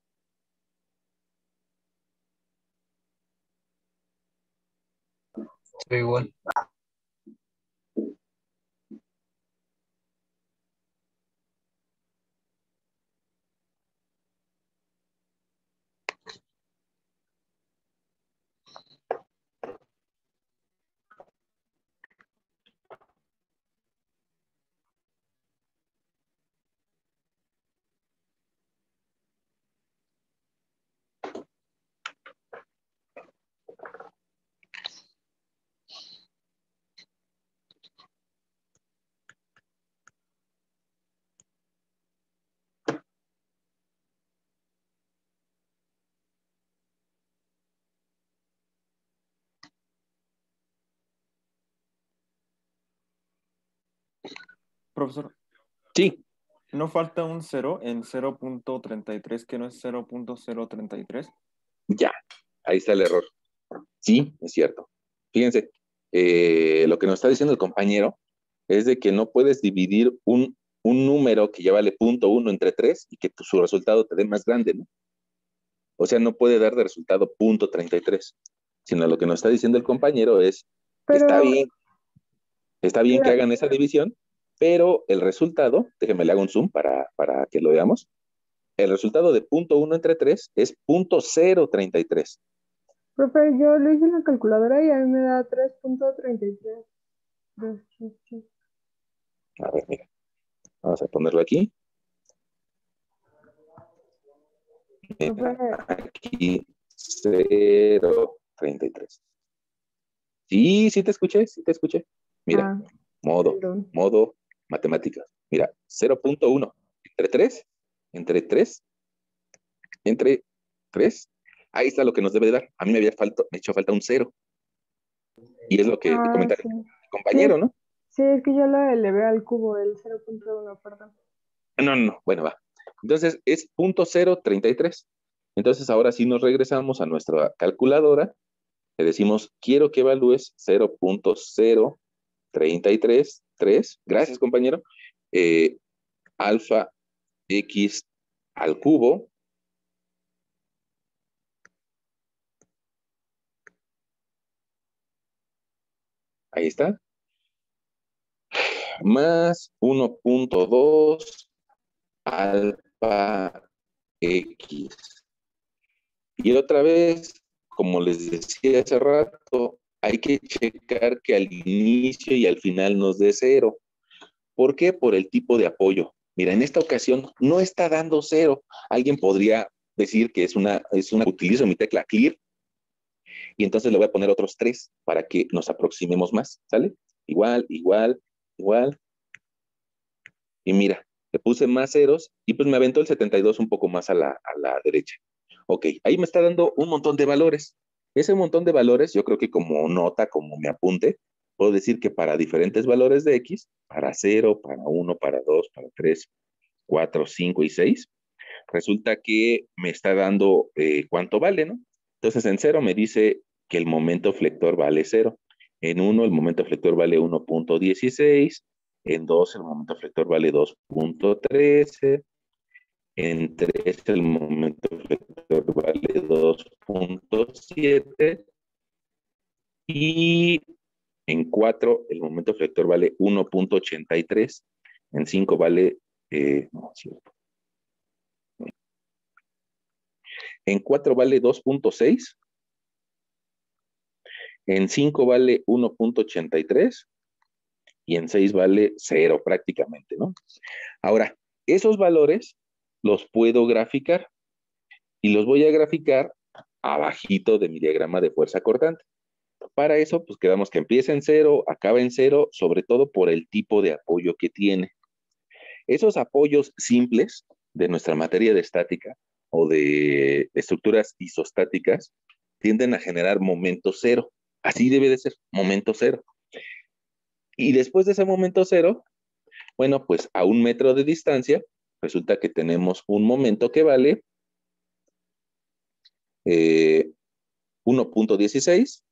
Profesor, Sí, ¿no falta un 0 en 0.33 que no es 0.033? ya, ahí está el error. Sí, es cierto. Fíjense, eh, lo que nos está diciendo el compañero es de que no puedes dividir un, un número que ya vale punto uno entre tres y que tu- su resultado te dé más grande, ¿no? O sea, no puede dar de resultado punto 33, sino lo que nos está diciendo el compañero es, Pero, está bien, está bien que hagan esa división, pero el resultado, déjenme le hago un zoom para, para que lo veamos, el resultado de punto uno entre tres es punto 033. profe, yo lo hice en la calculadora y a mí me da 3.33. Dos, dos, dos. A ver, mira. Vamos a ponerlo aquí. Mira, aquí 0.33. Sí, sí te escuché, sí te escuché. Mira, ah, modo, perdón. modo matemáticas. Mira, 0.1 entre 3, entre 3, entre 3. Ahí está lo que nos debe de dar. A mí me había falta, me hecho falta un 0. Y es lo que Ah, comentaba sí. el compañero, ¿no? Sí, es que yo lo elevé al cubo, el 0.1, perdón. No, no, no. Bueno, va. Entonces es punto 033. Entonces ahora sí nos regresamos a nuestra calculadora. Le decimos, quiero que evalúes 0.0333. Gracias, compañero. Eh, alfa x al cubo. Ahí está. Más 1.2 alfa x. Y otra vez, como les decía hace rato, hay que checar que al inicio y al final nos dé cero. ¿Por qué? Por el tipo de apoyo. Mira, en esta ocasión no está dando cero. Alguien podría decir que es una, es una, utilizo mi tecla clear y entonces le voy a poner otros tres para que nos aproximemos más, ¿sale? Igual, igual, igual. Y mira, le puse más ceros y pues me aventó el 72 un poco más a la, a la derecha. Ok, ahí me está dando un montón de valores. Ese montón de valores, yo creo que como nota, como me apunte, puedo decir que para diferentes valores de X, para 0, para 1, para 2, para 3, 4, 5 y 6, resulta que me está dando eh, cuánto vale, ¿no? Entonces en 0 me dice que el momento flector vale 0. En 1 el momento flector vale 1.16. En 2 el momento flector vale 2.13. En 3 el momento flector vale 2.7. Y en 4 el momento flector vale 1.83. En 5 vale, eh, no, cierto. En 4 vale 2.6. En 5 vale 1.83 y en 6 vale 0 prácticamente, ¿no? Ahora, esos valores los puedo graficar y los voy a graficar abajito de mi diagrama de fuerza cortante. Para eso, pues quedamos que empieza en 0, acaba en 0, sobre todo por el tipo de apoyo que tiene. Esos apoyos simples de nuestra materia de estática o de estructuras isostáticas tienden a generar momento cero. Así debe de ser, momento cero. Y después de ese momento cero, bueno, pues a un metro de distancia, resulta que tenemos un momento que vale eh, 1.16.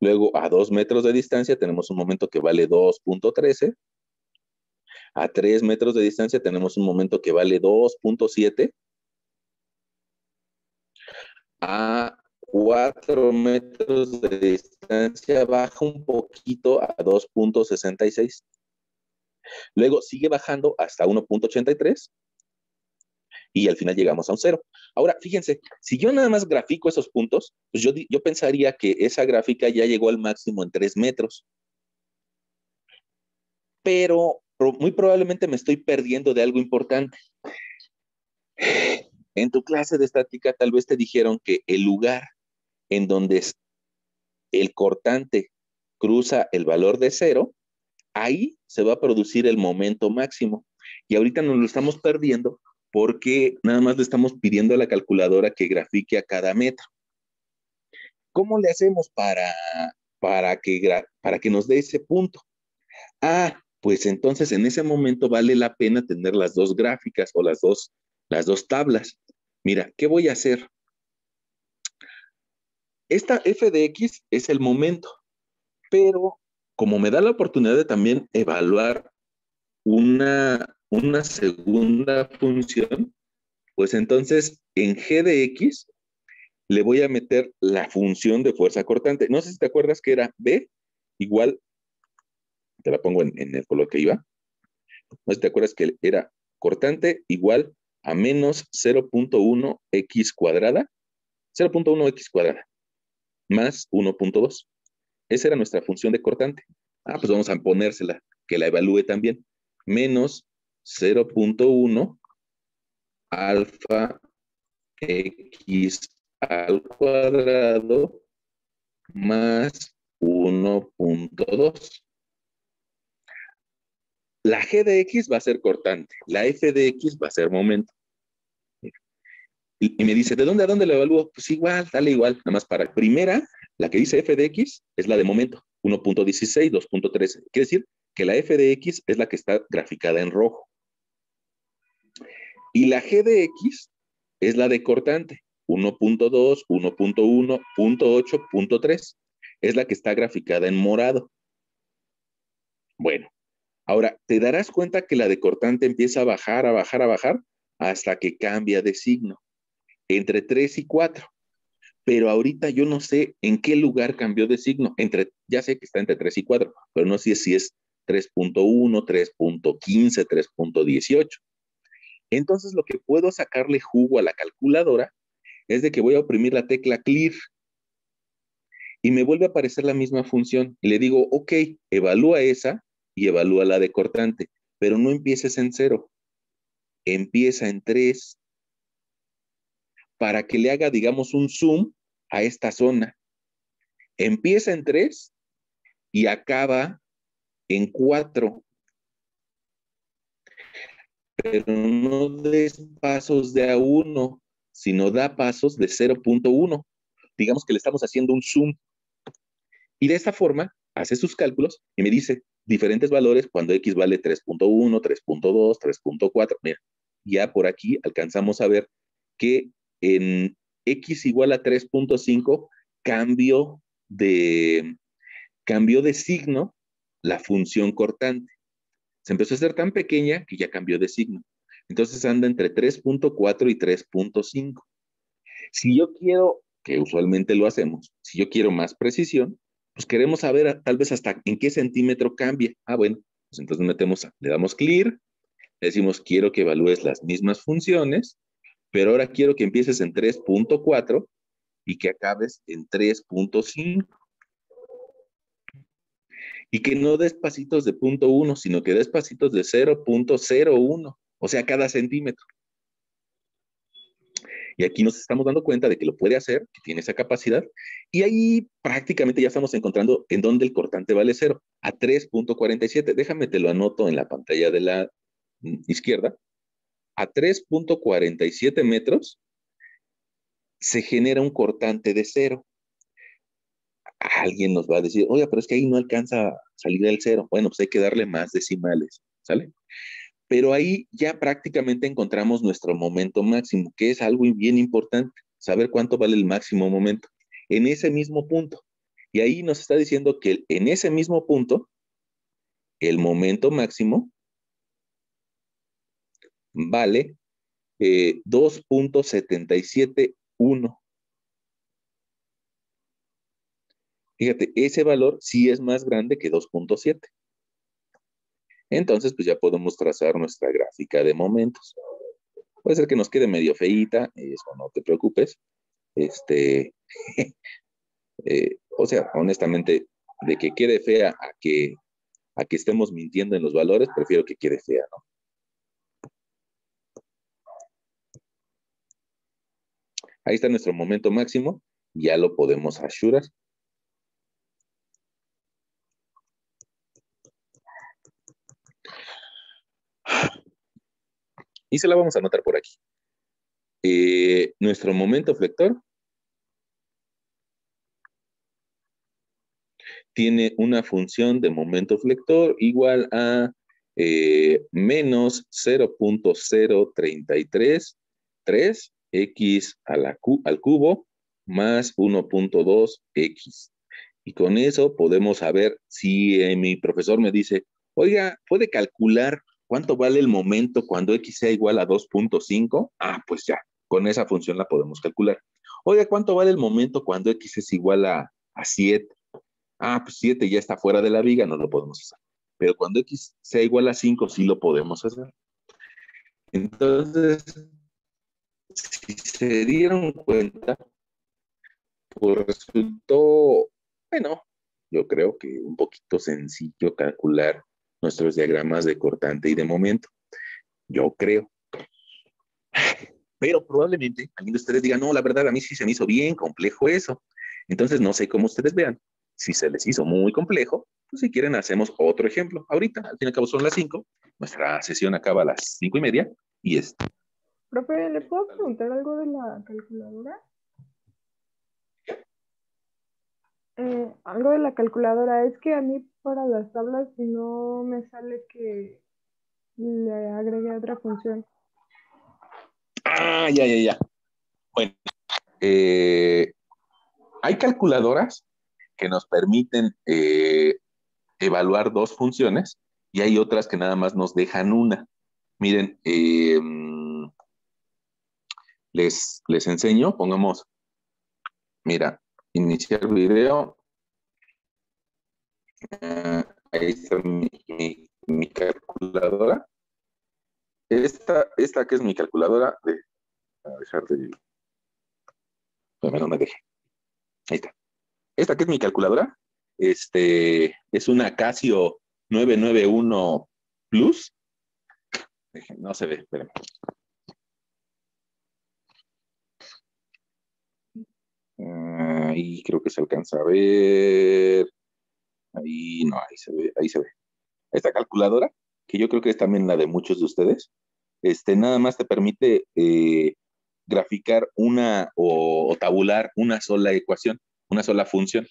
Luego a dos metros de distancia tenemos un momento que vale 2.13. A 3 metros de distancia tenemos un momento que vale 2.7. A 4 metros de distancia baja un poquito a 2.66. Luego sigue bajando hasta 1.83 y al final llegamos a un cero. Ahora, fíjense, si yo nada más grafico esos puntos, pues yo, yo pensaría que esa gráfica ya llegó al máximo en 3 metros. Pero muy probablemente me estoy perdiendo de algo importante. En tu clase de estática tal vez te dijeron que el lugar en donde el cortante cruza el valor de cero, ahí se va a producir el momento máximo. Y ahorita nos lo estamos perdiendo porque nada más le estamos pidiendo a la calculadora que grafique a cada metro. ¿Cómo le hacemos para, para, que, para que nos dé ese punto? Ah, pues entonces en ese momento vale la pena tener las dos gráficas o las dos, las dos tablas. Mira, ¿qué voy a hacer? Esta f de x es el momento, pero como me da la oportunidad de también evaluar una, una segunda función, pues entonces en g de x le voy a meter la función de fuerza cortante. No sé si te acuerdas que era b igual, te la pongo en, el color que iba. No sé si te acuerdas que era cortante igual a menos 0.1 x cuadrada, 0.1 x cuadrada, más 1.2. Esa era nuestra función de cortante. Ah, pues vamos a ponérsela, que la evalúe también. Menos 0.1 alfa x al cuadrado más 1.2. La g de x va a ser cortante, la f de x va a ser momento. Y, me dice, ¿de dónde a dónde lo evalúo? Pues igual, dale igual, nada más para. Primera, la que dice f de x es la de momento, 1.16, 2.13. Quiere decir que la f de x es la que está graficada en rojo. Y la G de X es la de cortante, 1.2, 1.1, 0.8, 0.3. Es la que está graficada en morado. Bueno, ahora te darás cuenta que la de cortante empieza a bajar, a bajar, a bajar, hasta que cambia de signo, entre 3 y 4. Pero ahorita yo no sé en qué lugar cambió de signo. Entre, ya sé que está entre 3 y 4, pero no sé si es 3.1, 3.15, 3.18. Entonces lo que puedo sacarle jugo a la calculadora es de que voy a oprimir la tecla clear y me vuelve a aparecer la misma función. Le digo, ok, evalúa esa y evalúa la de cortante, pero no empieces en cero, empieza en tres para que le haga, digamos, un zoom a esta zona. Empieza en tres y acaba en cuatro pero no des pasos de a 1, sino da pasos de 0.1. Digamos que le estamos haciendo un zoom. Y de esta forma hace sus cálculos y me dice diferentes valores cuando x vale 3.1, 3.2, 3.4. Mira, ya por aquí alcanzamos a ver que en x igual a 3.5 cambio de, cambio de signo la función cortante se empezó a hacer tan pequeña que ya cambió de signo. Entonces anda entre 3.4 y 3.5. Si yo quiero, que usualmente lo hacemos, si yo quiero más precisión, pues queremos saber tal vez hasta en qué centímetro cambia. Ah, bueno, pues entonces metemos, le damos clear, le decimos quiero que evalúes las mismas funciones, pero ahora quiero que empieces en 3.4 y que acabes en 3.5 y que no des pasitos de punto uno, sino que des pasitos de 0.01, o sea, cada centímetro. Y aquí nos estamos dando cuenta de que lo puede hacer, que tiene esa capacidad, y ahí prácticamente ya estamos encontrando en dónde el cortante vale cero, a 3.47. Déjame te lo anoto en la pantalla de la izquierda. A 3.47 metros se genera un cortante de cero alguien nos va a decir, oye, pero es que ahí no alcanza a salir del cero. Bueno, pues hay que darle más decimales, ¿sale? Pero ahí ya prácticamente encontramos nuestro momento máximo, que es algo bien importante, saber cuánto vale el máximo momento en ese mismo punto. Y ahí nos está diciendo que en ese mismo punto, el momento máximo vale eh, 2.771. Fíjate, ese valor sí es más grande que 2.7. Entonces, pues ya podemos trazar nuestra gráfica de momentos. Puede ser que nos quede medio feíta, eso no te preocupes. Este, eh, o sea, honestamente, de que quede fea a que, a que estemos mintiendo en los valores, prefiero que quede fea, ¿no? Ahí está nuestro momento máximo, ya lo podemos assurar. Y se la vamos a anotar por aquí. Eh, nuestro momento flector tiene una función de momento flector igual a eh, menos 0.0333 x al cubo más 1.2x. Y con eso podemos saber si eh, mi profesor me dice, oiga, ¿puede calcular cuánto vale el momento cuando x sea igual a 2.5? Ah, pues ya, con esa función la podemos calcular. Oiga, ¿cuánto vale el momento cuando x es igual a, a 7? Ah, pues 7 ya está fuera de la viga, no lo podemos hacer. Pero cuando x sea igual a 5, sí lo podemos hacer. Entonces, si se dieron cuenta, pues resultó, bueno, yo creo que un poquito sencillo calcular nuestros diagramas de cortante y de momento. Yo creo. Pero probablemente alguien de ustedes diga, no, la verdad, a mí sí se me hizo bien complejo eso. Entonces, no sé cómo ustedes vean. Si se les hizo muy complejo, pues si quieren hacemos otro ejemplo. Ahorita, al fin y al cabo son las 5. Nuestra sesión acaba a las cinco y media y es Profe, ¿le puedo preguntar algo de la calculadora? Eh, algo de la calculadora, es que a mí para las tablas no me sale que le agregue otra función. Ah, ya, ya, ya. Bueno, eh, hay calculadoras que nos permiten eh, evaluar dos funciones y hay otras que nada más nos dejan una. Miren, eh, les, les enseño, pongamos, mira, iniciar video. Ah, ahí está mi, calculadora. Esta, esta que es mi calculadora de, a dejar de, no me deje. Ahí está. Esta que es mi calculadora, este, es una Casio 991 Plus. No se ve, espérenme. Ahí creo que se alcanza a ver. Ahí no, ahí se ve, ahí se ve. Esta calculadora, que yo creo que es también la de muchos de ustedes, este, nada más te permite eh, graficar una o, tabular una sola ecuación, una sola función.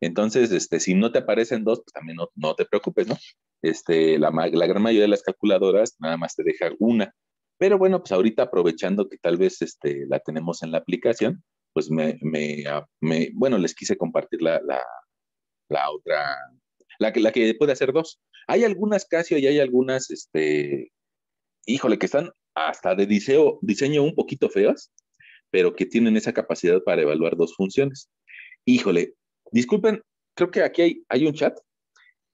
Entonces, este, si no te aparecen dos, pues también no, te preocupes, ¿no? Este, la, gran mayoría de las calculadoras nada más te deja una. Pero bueno, pues ahorita aprovechando que tal vez este, la tenemos en la aplicación, pues me, me, bueno, les quise compartir la, la otra, la que, la que puede hacer dos. Hay algunas Casio y hay algunas, este, híjole, que están hasta de diseño, diseño un poquito feas, pero que tienen esa capacidad para evaluar dos funciones. Híjole, disculpen, creo que aquí hay, hay un chat.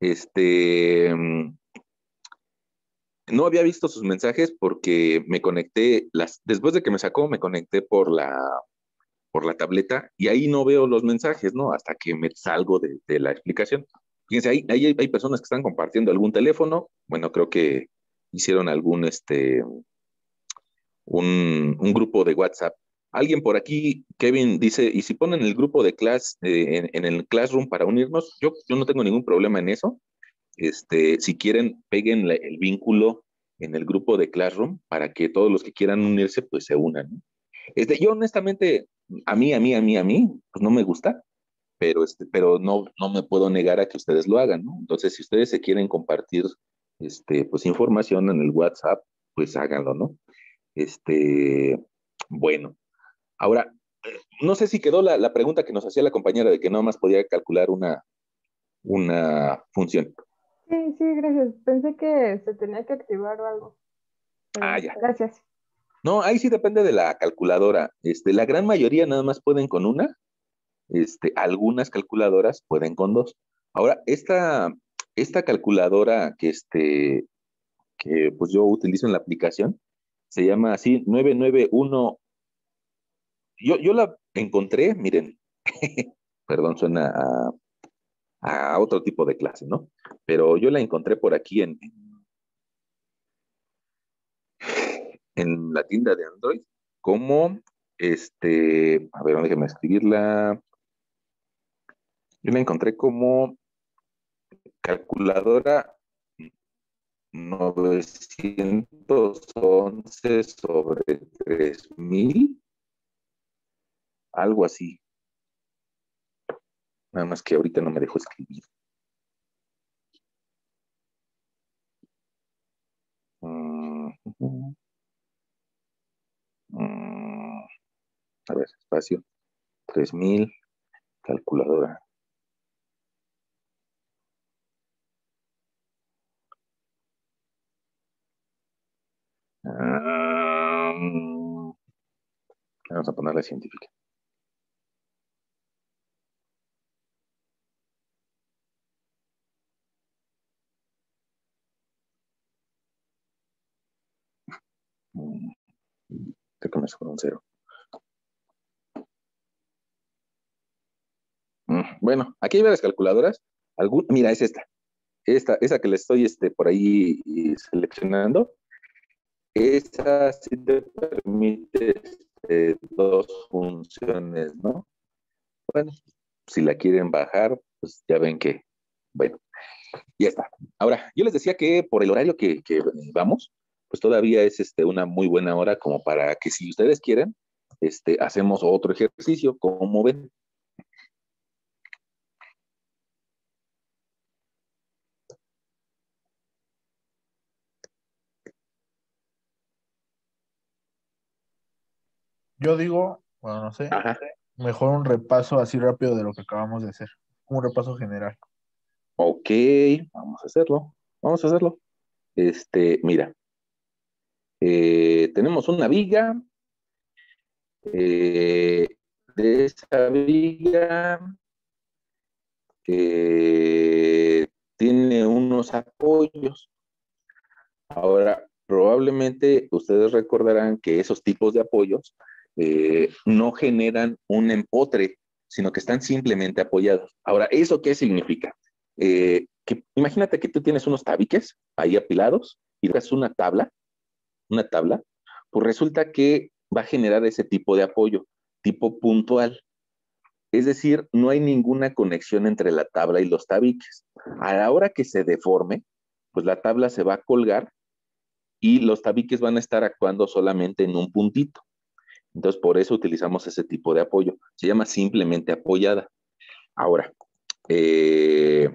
Este, mm, no había visto sus mensajes porque me conecté, las, después de que me sacó, me conecté por la, por la tableta y ahí no veo los mensajes, ¿no? Hasta que me salgo de, la explicación. Fíjense, ahí, hay, hay, personas que están compartiendo algún teléfono, bueno, creo que hicieron algún, este, un, grupo de WhatsApp. Alguien por aquí, Kevin, dice, ¿y si ponen el grupo de clase eh, en, el Classroom para unirnos? Yo, yo no tengo ningún problema en eso. Este, si quieren, peguen el vínculo en el grupo de Classroom para que todos los que quieran unirse, pues se unan. Este, yo honestamente a mí, a mí, a mí, a mí, pues no me gusta, pero, este, pero no, no me puedo negar a que ustedes lo hagan, ¿no? Entonces, si ustedes se quieren compartir, este, pues información en el WhatsApp, pues háganlo, ¿no? Este, bueno, ahora, no sé si quedó la, la pregunta que nos hacía la compañera de que nada más podía calcular una, una función. Sí, sí, gracias. Pensé que se tenía que activar o algo. Ah, ya. Gracias. No, ahí sí depende de la calculadora. Este, la gran mayoría nada más pueden con una. Este, algunas calculadoras pueden con dos. Ahora, esta, esta calculadora que, este, que pues yo utilizo en la aplicación se llama así 991. Yo, yo la encontré, miren, perdón, suena a, a otro tipo de clase, ¿no? Pero yo la encontré por aquí en, en la tienda de Android como, este, a ver, déjeme escribirla. Yo la encontré como calculadora 911 sobre 3000, algo así. Nada más que ahorita no me dejo escribir. A ver, espacio. 3000, calculadora. Mm. Vamos a ponerle científica. Mm. Creo que me sobró un cero. Mm, Bueno, aquí hay varias calculadoras. Mira, es esta. Esta, esa que le estoy este, por ahí eh, seleccionando. Esa sí te permite este, dos funciones, ¿no? Bueno, si la quieren bajar, pues ya ven que, bueno, ya está. Ahora, yo les decía que por el horario que, que vamos, pues todavía es este, una muy buena hora como para que si ustedes quieren, este, hacemos otro ejercicio, como ven. Yo digo, bueno, no sé, Ajá. mejor un repaso así rápido de lo que acabamos de hacer. Un repaso general. Ok, vamos a hacerlo. Vamos a hacerlo. Este, mira, eh, tenemos una viga. eh, de esa viga que tiene unos apoyos. Ahora, probablemente ustedes recordarán que esos tipos de apoyos eh, no generan un empotre, sino que están simplemente apoyados. Ahora, ¿eso qué significa? Eh, que imagínate que tú tienes unos tabiques ahí apilados y das una tabla, una tabla, pues resulta que va a generar ese tipo de apoyo, tipo puntual. Es decir, no hay ninguna conexión entre la tabla y los tabiques. A la hora que se deforme, pues la tabla se va a colgar y los tabiques van a estar actuando solamente en un puntito. Entonces, por eso utilizamos ese tipo de apoyo. Se llama simplemente apoyada. Ahora, eh,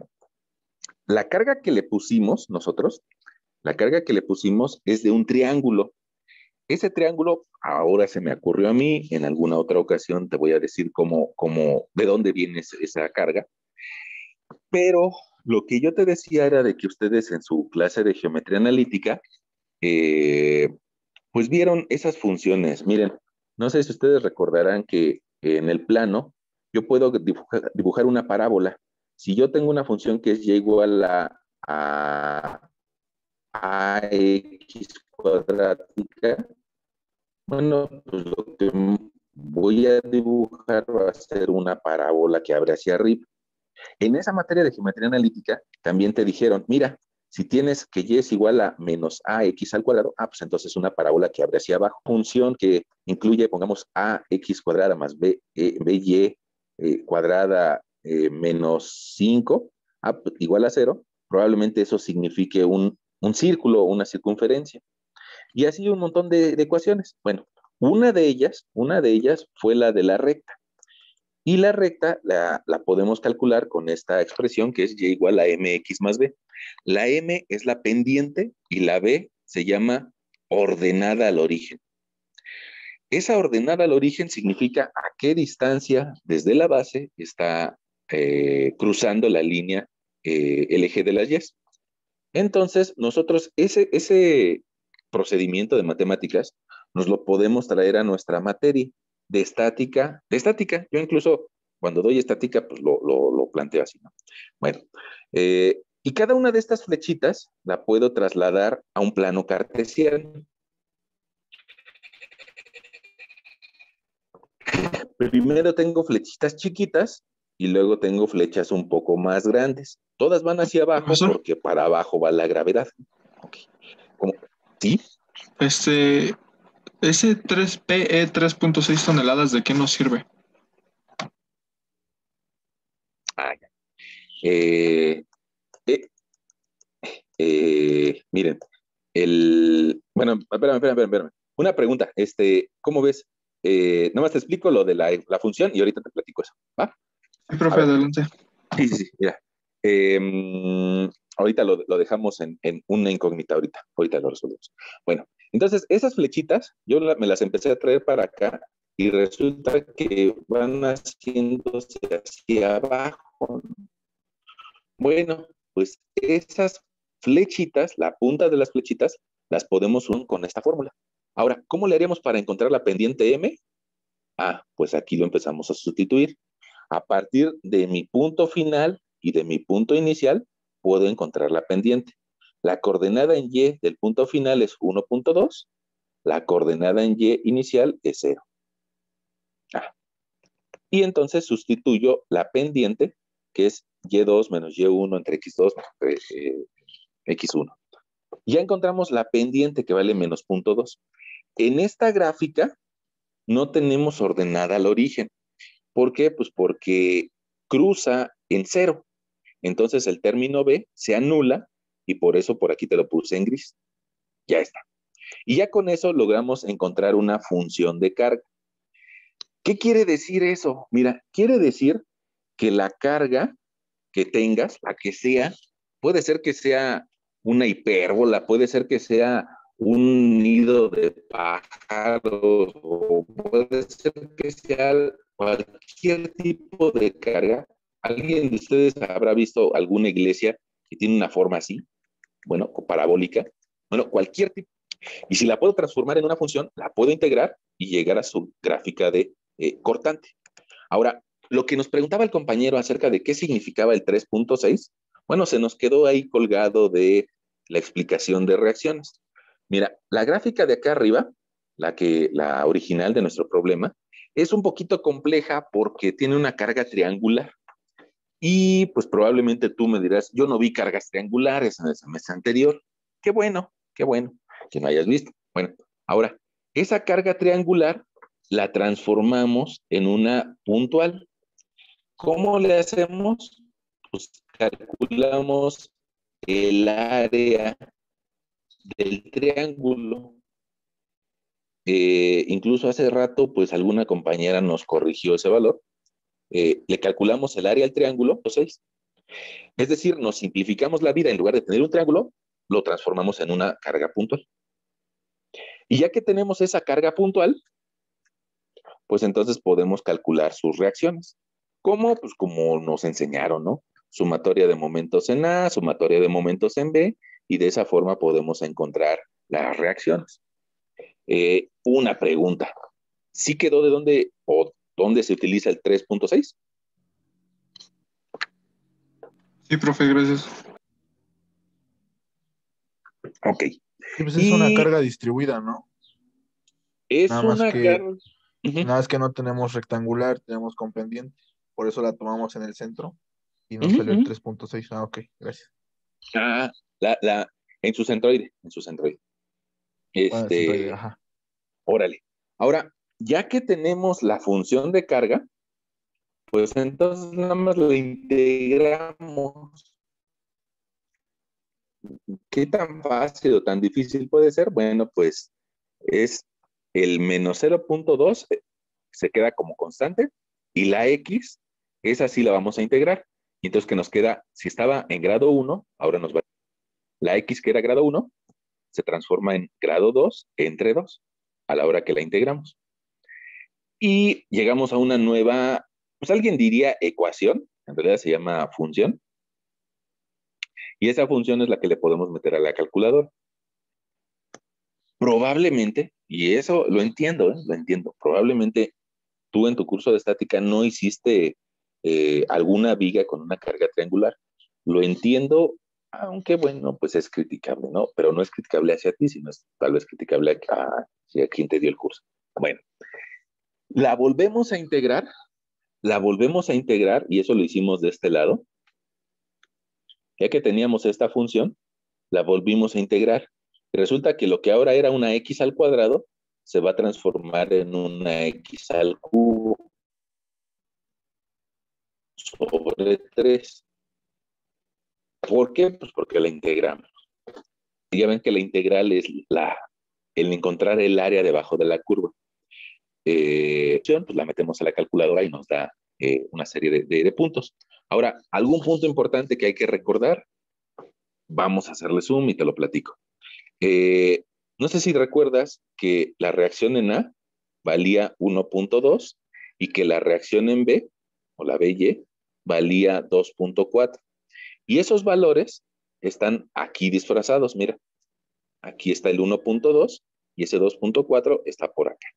la carga que le pusimos nosotros, la carga que le pusimos es de un triángulo. Ese triángulo ahora se me ocurrió a mí, en alguna otra ocasión te voy a decir cómo, cómo, de dónde viene esa carga. Pero lo que yo te decía era de que ustedes en su clase de geometría analítica, eh, pues vieron esas funciones. Miren, no sé si ustedes recordarán que en el plano yo puedo dibujar, una parábola. Si yo tengo una función que es y igual a, a, a x cuadrática, bueno, pues lo que voy a dibujar va a ser una parábola que abre hacia arriba. En esa materia de geometría analítica también te dijeron, mira, si tienes que y es igual a menos ax al cuadrado, ah, pues entonces una parábola que abre hacia abajo. Función que incluye, pongamos, ax cuadrada más b, eh, by eh, cuadrada eh, menos 5, ah, igual a 0, probablemente eso signifique un, un círculo o una circunferencia. Y así un montón de, de ecuaciones. Bueno, una de ellas, una de ellas fue la de la recta. Y la recta la, la, podemos calcular con esta expresión que es y igual a mx más b. La m es la pendiente y la b se llama ordenada al origen. Esa ordenada al origen significa a qué distancia desde la base está eh, cruzando la línea, eh, el eje de las y. Entonces, nosotros ese, ese, procedimiento de matemáticas, nos lo podemos traer a nuestra materia de estática, de estática. Yo incluso cuando doy estática, pues lo, lo, lo planteo así, ¿no? Bueno, eh, y cada una de estas flechitas la puedo trasladar a un plano cartesiano. Primero tengo flechitas chiquitas y luego tengo flechas un poco más grandes. Todas van hacia abajo Profesor. porque para abajo va la gravedad. ¿Sí? Este, ese 3PE 3.6 toneladas, ¿de qué nos sirve? Ah, ya. Eh, eh, eh, miren, el, bueno, espérame, espérame, espérame. Una pregunta, este, ¿cómo ves? Eh, nada más te explico lo de la, la función y ahorita te platico eso, ¿va? Sí, profe, adelante. Sí, sí, sí, mira. Ahorita lo, lo dejamos en, en una incógnita, ahorita, ahorita lo resolvemos. Bueno, entonces esas flechitas, yo me las empecé a traer para acá y resulta que van haciéndose hacia abajo. ¿no? Bueno, pues esas flechitas, la punta de las flechitas, las podemos unir con esta fórmula. Ahora, ¿cómo le haríamos para encontrar la pendiente M? Ah, pues aquí lo empezamos a sustituir. A partir de mi punto final y de mi punto inicial, puedo encontrar la pendiente. La coordenada en Y del punto final es 1.2, la coordenada en Y inicial es 0. Ah. Y entonces sustituyo la pendiente, que es Y2 menos Y1 entre X2 entre eh, X1. Ya encontramos la pendiente que vale menos 0.2. En esta gráfica no tenemos ordenada al origen. ¿Por qué? Pues porque cruza en cero. Entonces el término B se anula y por eso por aquí te lo puse en gris. Ya está. Y ya con eso logramos encontrar una función de carga. ¿Qué quiere decir eso? Mira, quiere decir que la carga que tengas, la que sea, puede ser que sea una hipérbola, puede ser que sea un nido de pájaros, o puede ser que sea cualquier tipo de carga. ¿Alguien de ustedes habrá visto alguna iglesia que tiene una forma así? Bueno, parabólica. Bueno, cualquier tipo. Y si la puedo transformar en una función, la puedo integrar y llegar a su gráfica de eh, cortante. Ahora, lo que nos preguntaba el compañero acerca de qué significaba el 3.6, bueno, se nos quedó ahí colgado de la explicación de reacciones. Mira, la gráfica de acá arriba, la que la original de nuestro problema, es un poquito compleja porque tiene una carga triangular. Y pues probablemente tú me dirás, yo no vi cargas triangulares en el semestre anterior. Qué bueno, qué bueno que no hayas visto. Bueno, ahora, esa carga triangular la transformamos en una puntual. ¿Cómo le hacemos? Pues calculamos el área del triángulo. Eh, incluso hace rato, pues alguna compañera nos corrigió ese valor. Eh, le calculamos el área del triángulo, 6. Es decir, nos simplificamos la vida. En lugar de tener un triángulo, lo transformamos en una carga puntual. Y ya que tenemos esa carga puntual, pues entonces podemos calcular sus reacciones. ¿Cómo? Pues como nos enseñaron, ¿no? Sumatoria de momentos en A, sumatoria de momentos en B, y de esa forma podemos encontrar las reacciones. Eh, una pregunta. ¿Sí quedó de dónde o dónde se utiliza el 3.6? Sí, profe, gracias. Ok. Sí, pues es una carga distribuida, ¿no? Es Nada más una que- carga. Nada más que no tenemos rectangular, tenemos con pendiente. Por eso la tomamos en el centro y nos Ujú, salió el ujú. 3.6. Ah, ok, gracias. Ah, la, la, en su centroide, en su centroide. Bueno, Este, centroide, ajá. órale. Ahora, ya que tenemos la función de carga, pues entonces nada más lo integramos. ¿Qué tan fácil o tan difícil puede ser? Bueno, pues es el menos 0.2 eh, se queda como constante y la x, esa sí la vamos a integrar. Entonces que nos queda, si estaba en grado 1, ahora nos va. La x que era grado 1 se transforma en grado 2 entre 2 a la hora que la integramos. Y llegamos a una nueva, pues alguien diría ecuación, en realidad se llama función. Y esa función es la que le podemos meter a la calculadora. probablemente, y eso lo entiendo, ¿eh? lo entiendo, probablemente tú en tu curso de estática no hiciste eh, alguna viga con una carga triangular. Lo entiendo, aunque bueno, pues es criticable, ¿no? Pero no es criticable hacia ti, sino es tal vez criticable hacia quien te dio el curso. Bueno, la volvemos a integrar, la volvemos a integrar, y eso lo hicimos de este lado. Ya que teníamos esta función, la volvimos a integrar. Resulta que lo que ahora era una x al cuadrado se va a transformar en una x al cubo sobre 3. ¿Por qué? Pues porque la integramos. Ya ven que la integral es la, el encontrar el área debajo de la curva. Eh, pues la metemos a la calculadora y nos da eh, una serie de, puntos. Ahora, algún punto importante que hay que recordar, vamos a hacerle zoom y te lo platico. Eh, no sé si recuerdas que la reacción en A valía 1.2 y que la reacción en B, o la BY, valía 2.4. Y esos valores están aquí disfrazados, mira. Aquí está el 1.2 y ese 2.4 está por acá.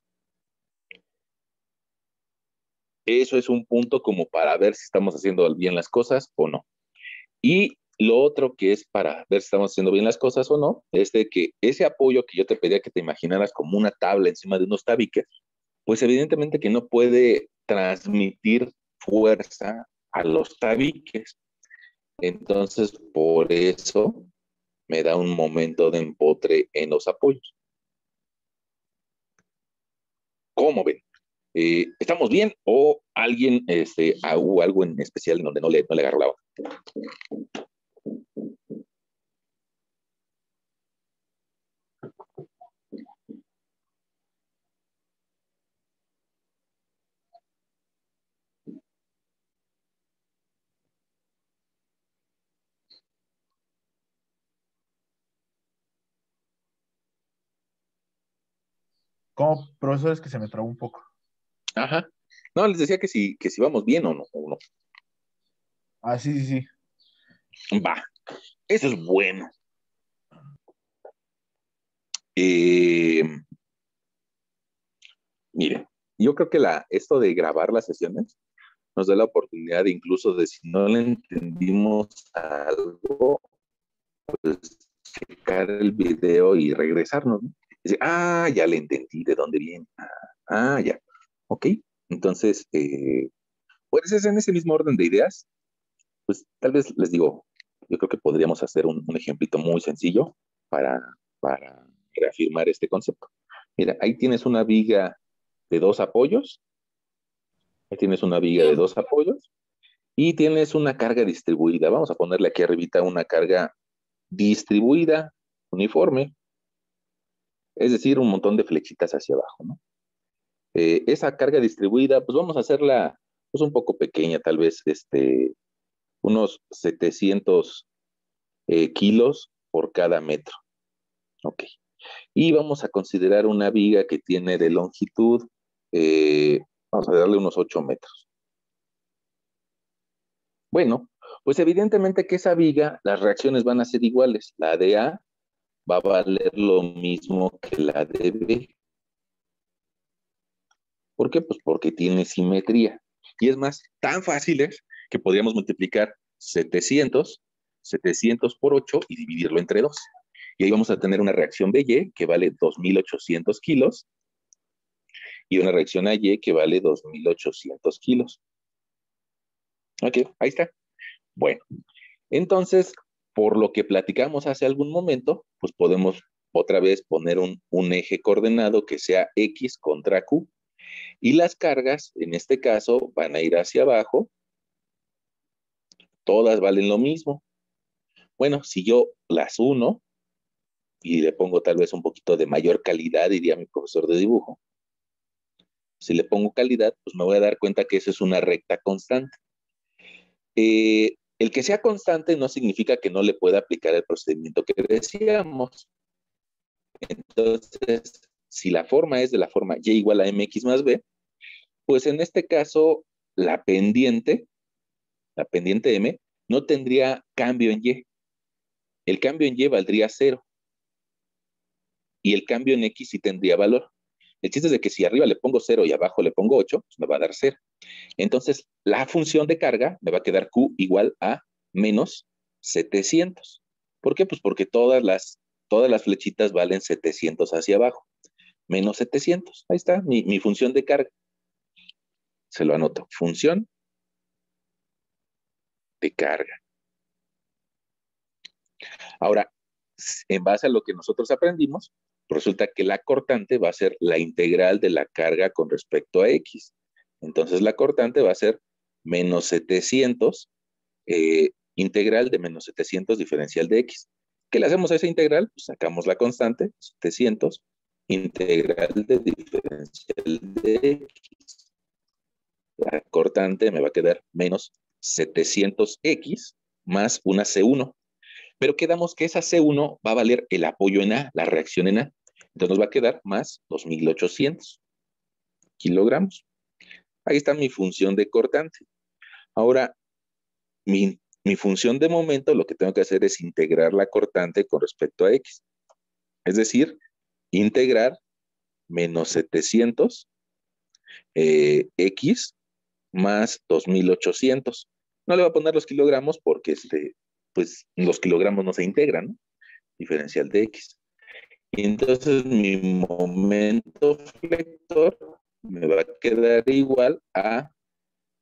Eso es un punto como para ver si estamos haciendo bien las cosas o no. Y lo otro que es para ver si estamos haciendo bien las cosas o no, es de que ese apoyo que yo te pedía que te imaginaras como una tabla encima de unos tabiques, pues evidentemente que no puede transmitir fuerza a los tabiques. Entonces, por eso me da un momento de empotre en los apoyos. ¿Cómo ven? Eh, ¿Estamos bien o alguien, este, hubo algo en especial en donde no le, no le agarró la Como profesor es que se me trabó un poco. Ajá. No, les decía que si, que si vamos bien o no, o no. Ah, sí, sí, sí. Va. Eso es bueno. Eh, mire, yo creo que la, esto de grabar las sesiones nos da la oportunidad incluso de si no le entendimos algo, pues checar el video y regresarnos. ¿no? ah, ya le entendí de dónde viene. Ah, ya. Ok. Entonces, eh, pues es en ese mismo orden de ideas. Pues tal vez les digo, yo creo que podríamos hacer un, un ejemplito muy sencillo para, para reafirmar este concepto. Mira, ahí tienes una viga de dos apoyos. Ahí tienes una viga de dos apoyos. Y tienes una carga distribuida. Vamos a ponerle aquí arribita una carga distribuida, uniforme es decir, un montón de flechitas hacia abajo, ¿no? Eh, esa carga distribuida, pues vamos a hacerla pues un poco pequeña, tal vez este, unos 700 eh, kilos por cada metro. Ok. Y vamos a considerar una viga que tiene de longitud, eh, vamos a darle unos 8 metros. Bueno, pues evidentemente que esa viga, las reacciones van a ser iguales. La de A va a valer lo mismo que la de B. ¿Por qué? Pues porque tiene simetría. Y es más, tan fácil es que podríamos multiplicar 700, 700 por 8 y dividirlo entre 2. Y ahí vamos a tener una reacción BY que vale 2.800 kilos y una reacción AY que vale 2.800 kilos. Ok, ahí está. Bueno, entonces por lo que platicamos hace algún momento, pues podemos otra vez poner un, eje coordenado que sea X contra Q. Y las cargas, en este caso, van a ir hacia abajo. Todas valen lo mismo. Bueno, si yo las uno y le pongo tal vez un poquito de mayor calidad, diría mi profesor de dibujo. Si le pongo calidad, pues me voy a dar cuenta que eso es una recta constante. Eh, el que sea constante no significa que no le pueda aplicar el procedimiento que decíamos. Entonces, si la forma es de la forma y igual a mx más b, pues en este caso la pendiente, la pendiente m, no tendría cambio en y. El cambio en y valdría cero. y el cambio en X sí tendría valor. El chiste es de que si arriba le pongo 0 y abajo le pongo 8, pues me va a dar 0. Entonces, la función de carga me va a quedar Q igual a menos 700. ¿Por qué? Pues porque todas las, todas las flechitas valen 700 hacia abajo. Menos 700. Ahí está mi, función de carga. Se lo anoto. Función de carga. Ahora, en base a lo que nosotros aprendimos, resulta que la cortante va a ser la integral de la carga con respecto a X. Entonces la cortante va a ser menos 700 eh, integral de menos 700 diferencial de X. ¿Qué le hacemos a esa integral? Pues sacamos la constante, 700, integral de diferencial de X. La cortante me va a quedar menos 700X más una C1 pero quedamos que esa C1 va a valer el apoyo en A, la reacción en A. Entonces nos va a quedar más 2.800 kilogramos. Ahí está mi función de cortante. Ahora, mi, mi, función de momento, lo que tengo que hacer es integrar la cortante con respecto a X. Es decir, integrar menos 700 eh, X más 2.800. No le voy a poner los kilogramos porque este, pues los kilogramos no se integran, ¿no? Diferencial de X. Y entonces mi momento flector me va a quedar igual a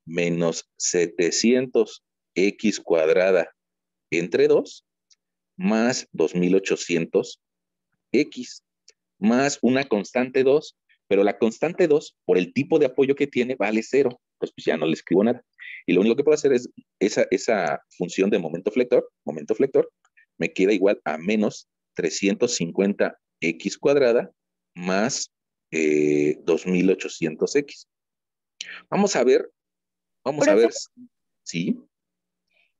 menos 700 X cuadrada entre 2 más 2800 X más una constante 2, pero la constante 2 por el tipo de apoyo que tiene vale 0, pues, pues ya no le escribo nada. Y lo único que puedo hacer es esa, esa función de momento flector, momento flector, me queda igual a menos 350x cuadrada más 2800x. Eh, vamos a ver, vamos a ver, ¿sí?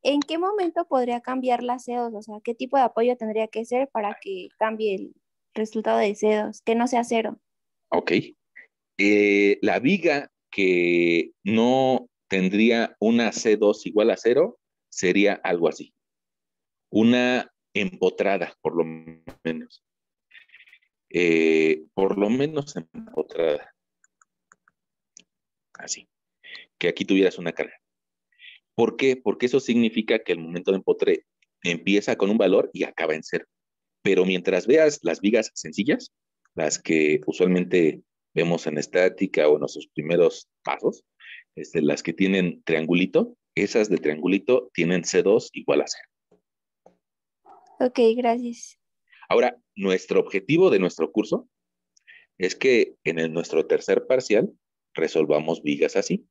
¿En qué momento podría cambiar la CO2? O sea, ¿qué tipo de apoyo tendría que ser para que cambie el resultado de CO2, que no sea cero? Ok. Eh, la viga que no tendría una C2 igual a cero, sería algo así. Una empotrada, por lo menos. Eh, por lo menos empotrada. Así. Que aquí tuvieras una carga. ¿Por qué? Porque eso significa que el momento de empotre empieza con un valor y acaba en cero. Pero mientras veas las vigas sencillas, las que usualmente vemos en estática o en nuestros primeros pasos, este, las que tienen triangulito, esas de triangulito tienen C2 igual a 0. Ok, gracias. Ahora, nuestro objetivo de nuestro curso es que en nuestro tercer parcial resolvamos vigas así,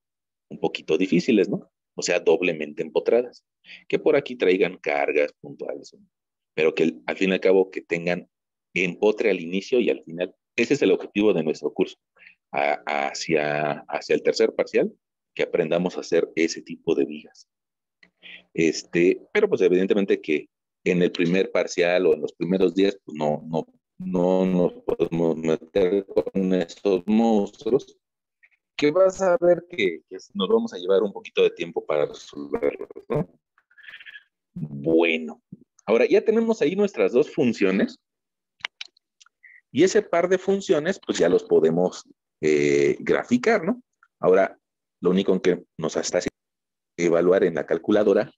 un poquito difíciles, ¿no? O sea, doblemente empotradas, que por aquí traigan cargas puntuales, pero que al fin y al cabo que tengan empotre al inicio y al final. Ese es el objetivo de nuestro curso. hacia, hacia el tercer parcial que aprendamos a hacer ese tipo de vigas. Este, pero pues evidentemente que en el primer parcial o en los primeros días, pues no, no, no nos podemos meter con estos monstruos, que vas a ver que, que nos vamos a llevar un poquito de tiempo para resolverlos, ¿no? Bueno, ahora ya tenemos ahí nuestras dos funciones. Y ese par de funciones, pues ya los podemos eh, graficar, ¿no? Ahora, lo único que nos haciendo evaluar en la calculadora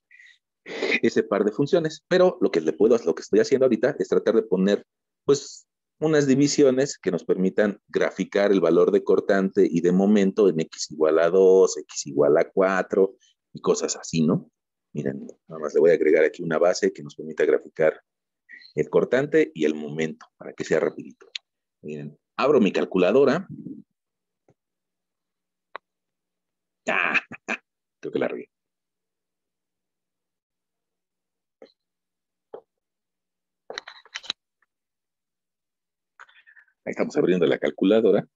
ese par de funciones, pero lo que le puedo, lo que estoy haciendo ahorita es tratar de poner, pues, unas divisiones que nos permitan graficar el valor de cortante y de momento en x igual a 2, x igual a 4 y cosas así, ¿no? Miren, nada más le voy a agregar aquí una base que nos permita graficar el cortante y el momento para que sea rapidito. Miren, abro mi calculadora Ah, creo que la Ahí estamos abriendo la calculadora.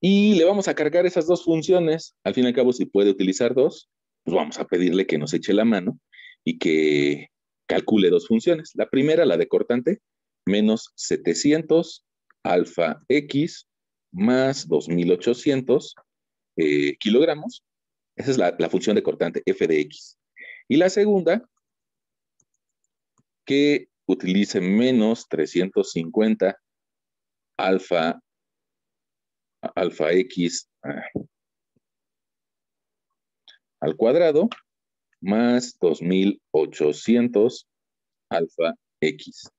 Y le vamos a cargar esas dos funciones. Al fin y al cabo, si puede utilizar dos, pues vamos a pedirle que nos eche la mano y que calcule dos funciones. La primera, la de cortante, menos 700 alfa x más 2800 eh, kilogramos. Esa es la, función de cortante f de x. Y la segunda, que utilice menos 350 alfa, alfa X ah, al cuadrado más 2800 alfa X.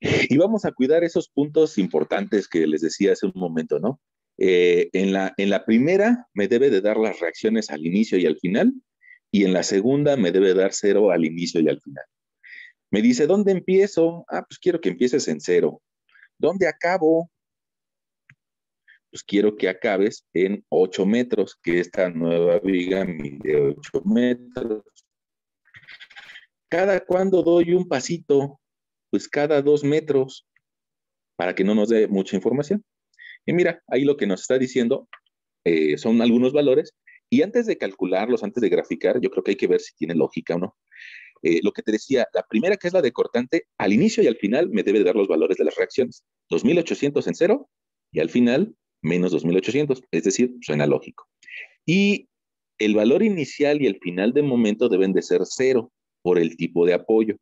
Y vamos a cuidar esos puntos importantes que les decía hace un momento, ¿no? Eh, en, la, en la primera me debe de dar las reacciones al inicio y al final, y en la segunda me debe dar cero al inicio y al final. Me dice, ¿dónde empiezo? Ah, pues quiero que empieces en cero. ¿Dónde acabo? Pues quiero que acabes en 8 metros, que esta nueva viga mide 8 metros. ¿Cada cuándo doy un pasito? Pues cada dos metros, para que no nos dé mucha información. Y mira, ahí lo que nos está diciendo eh, son algunos valores. Y antes de calcularlos, antes de graficar, yo creo que hay que ver si tiene lógica o no. Eh, lo que te decía, la primera que es la de cortante, al inicio y al final me debe dar los valores de las reacciones. 2800 en cero y al final menos 2800, es decir, suena lógico. Y el valor inicial y el final de momento deben de ser cero por el tipo de apoyo.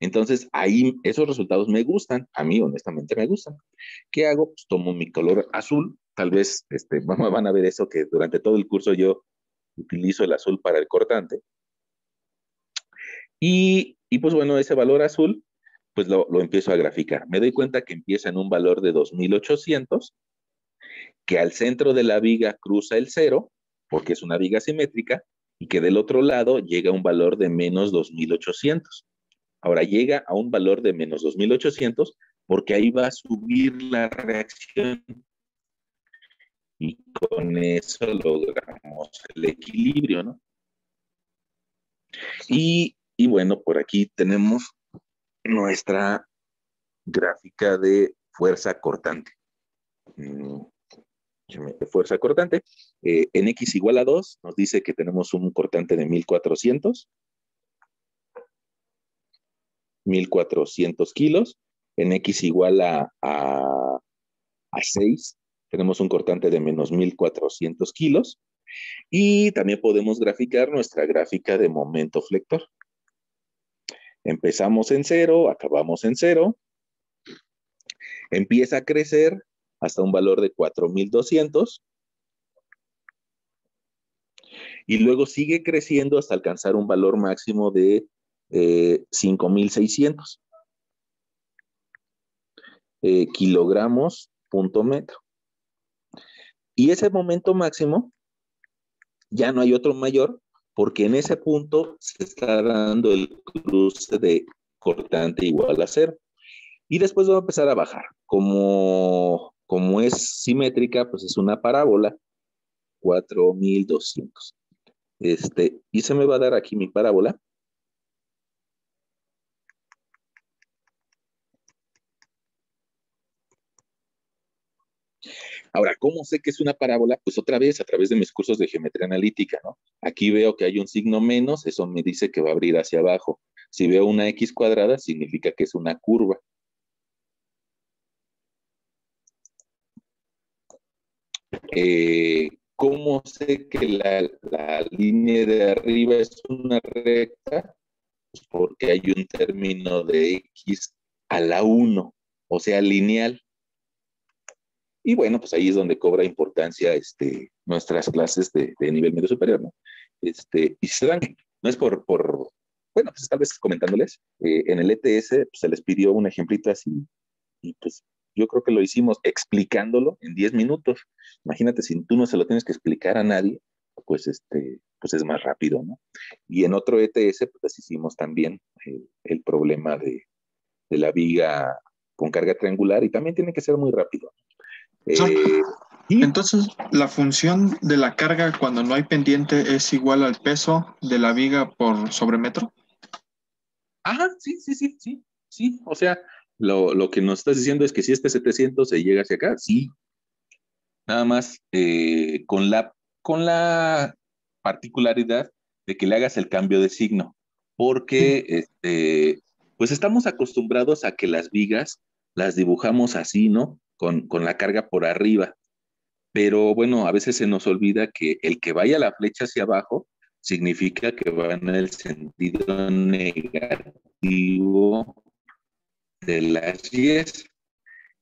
Entonces, ahí esos resultados me gustan, a mí honestamente me gustan. ¿Qué hago? Pues tomo mi color azul, tal vez este, van a ver eso que durante todo el curso yo utilizo el azul para el cortante. Y, pues bueno, ese valor azul, pues lo, lo empiezo a graficar. Me doy cuenta que empieza en un valor de 2800, que al centro de la viga cruza el cero, porque es una viga simétrica, y que del otro lado llega a un valor de menos 2800. Ahora llega a un valor de menos 2800 porque ahí va a subir la reacción. Y con eso logramos el equilibrio, ¿no? Y, y bueno, por aquí tenemos nuestra gráfica de fuerza cortante. Mm, fuerza cortante. Eh, en X igual a 2 nos dice que tenemos un cortante de 1400. 1400 kilos. En X igual a, a, 6 tenemos un cortante de menos 1400 kilos. Y también podemos graficar nuestra gráfica de momento flector. Empezamos en cero, acabamos en cero. Empieza a crecer hasta un valor de 4,200. Y luego sigue creciendo hasta alcanzar un valor máximo de 5,600 eh, kilogramos punto metro. Y ese momento máximo, ya no hay otro mayor, porque en ese punto se está dando el cruce de cortante igual a cero. Y después va a empezar a bajar. Como como es simétrica, pues es una parábola, 4200. Este, y se me va a dar aquí mi parábola. Ahora, ¿cómo sé que es una parábola? Pues otra vez a través de mis cursos de geometría analítica, ¿no? Aquí veo que hay un signo menos, eso me dice que va a abrir hacia abajo. Si veo una X cuadrada, significa que es una curva. Eh, ¿Cómo sé que la, línea de arriba es una recta? Pues porque hay un término de x a la 1, o sea, lineal. Y bueno, pues ahí es donde cobra importancia este, nuestras clases de, nivel medio superior, ¿no? Este, y se dan, no es por, por bueno, pues tal vez comentándoles, eh, en el ETS pues, se les pidió un ejemplito así, y pues yo creo que lo hicimos explicándolo en 10 minutos. Imagínate, si tú no se lo tienes que explicar a nadie, pues, este, pues es más rápido, ¿no? Y en otro ETS, pues hicimos también eh, el problema de, la viga con carga triangular y también tiene que ser muy rápido. Eh, entonces, la función de la carga cuando no hay pendiente es igual al peso de la viga por sobre metro. Ajá, sí, sí, sí, sí, sí. O sea, lo, que nos estás diciendo es que si este 700 se llega hacia acá, sí. Nada más eh, con, la, con la particularidad de que le hagas el cambio de signo, porque este, pues estamos acostumbrados a que las vigas las dibujamos así, ¿no? Con, con la carga por arriba. Pero bueno, a veces se nos olvida que el que vaya la flecha hacia abajo significa que va en el sentido negativo de las 10.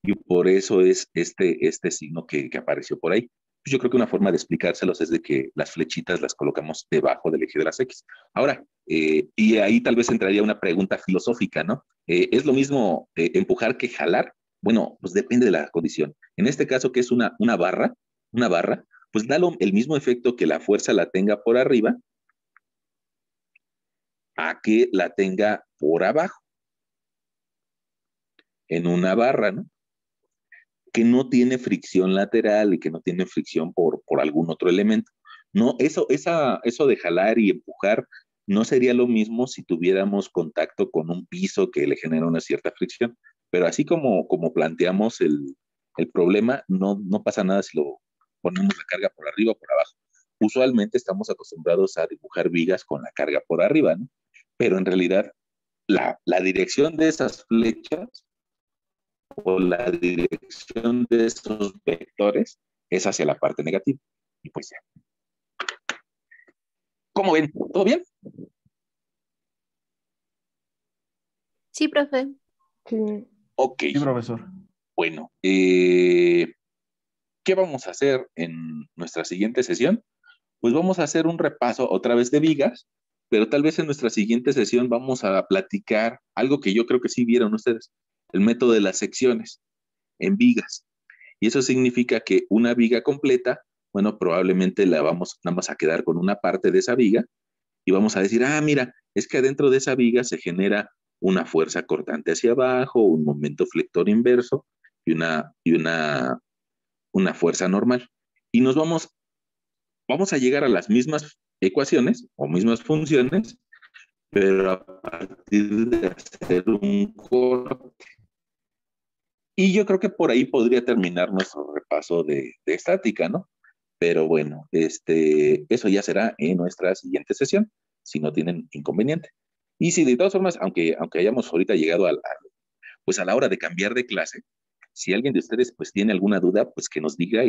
y por eso es este, este signo que, que apareció por ahí. Yo creo que una forma de explicárselos es de que las flechitas las colocamos debajo del eje de las X. Ahora, eh, y ahí tal vez entraría una pregunta filosófica, ¿no? Eh, ¿Es lo mismo eh, empujar que jalar? Bueno, pues depende de la condición. En este caso, que es una, una barra, una barra, pues da el mismo efecto que la fuerza la tenga por arriba a que la tenga por abajo, en una barra, ¿no? Que no tiene fricción lateral y que no tiene fricción por, por algún otro elemento. No, eso, esa, eso de jalar y empujar no sería lo mismo si tuviéramos contacto con un piso que le genera una cierta fricción. Pero así como, como planteamos el, el problema, no, no pasa nada si lo ponemos la carga por arriba o por abajo. Usualmente estamos acostumbrados a dibujar vigas con la carga por arriba, ¿no? Pero en realidad la, la dirección de esas flechas o la dirección de esos vectores es hacia la parte negativa. Y pues ya. ¿Cómo ven? ¿Todo bien? Sí, profe. Sí. Ok. Sí, profesor. Bueno, eh, ¿qué vamos a hacer en nuestra siguiente sesión? Pues vamos a hacer un repaso otra vez de vigas, pero tal vez en nuestra siguiente sesión vamos a platicar algo que yo creo que sí vieron ustedes, el método de las secciones en vigas. Y eso significa que una viga completa, bueno, probablemente la vamos más a quedar con una parte de esa viga y vamos a decir, ah, mira, es que adentro de esa viga se genera una fuerza cortante hacia abajo, un momento flector inverso y una, y una, una fuerza normal. Y nos vamos, vamos a llegar a las mismas ecuaciones o mismas funciones, pero a partir de hacer un corte. Y yo creo que por ahí podría terminar nuestro repaso de, estática, ¿no? Pero bueno, este, eso ya será en nuestra siguiente sesión, si no tienen inconveniente. Y si de todas formas, aunque, aunque hayamos ahorita llegado al- pues a la hora de cambiar de clase, si alguien de ustedes pues tiene alguna duda, pues que nos diga y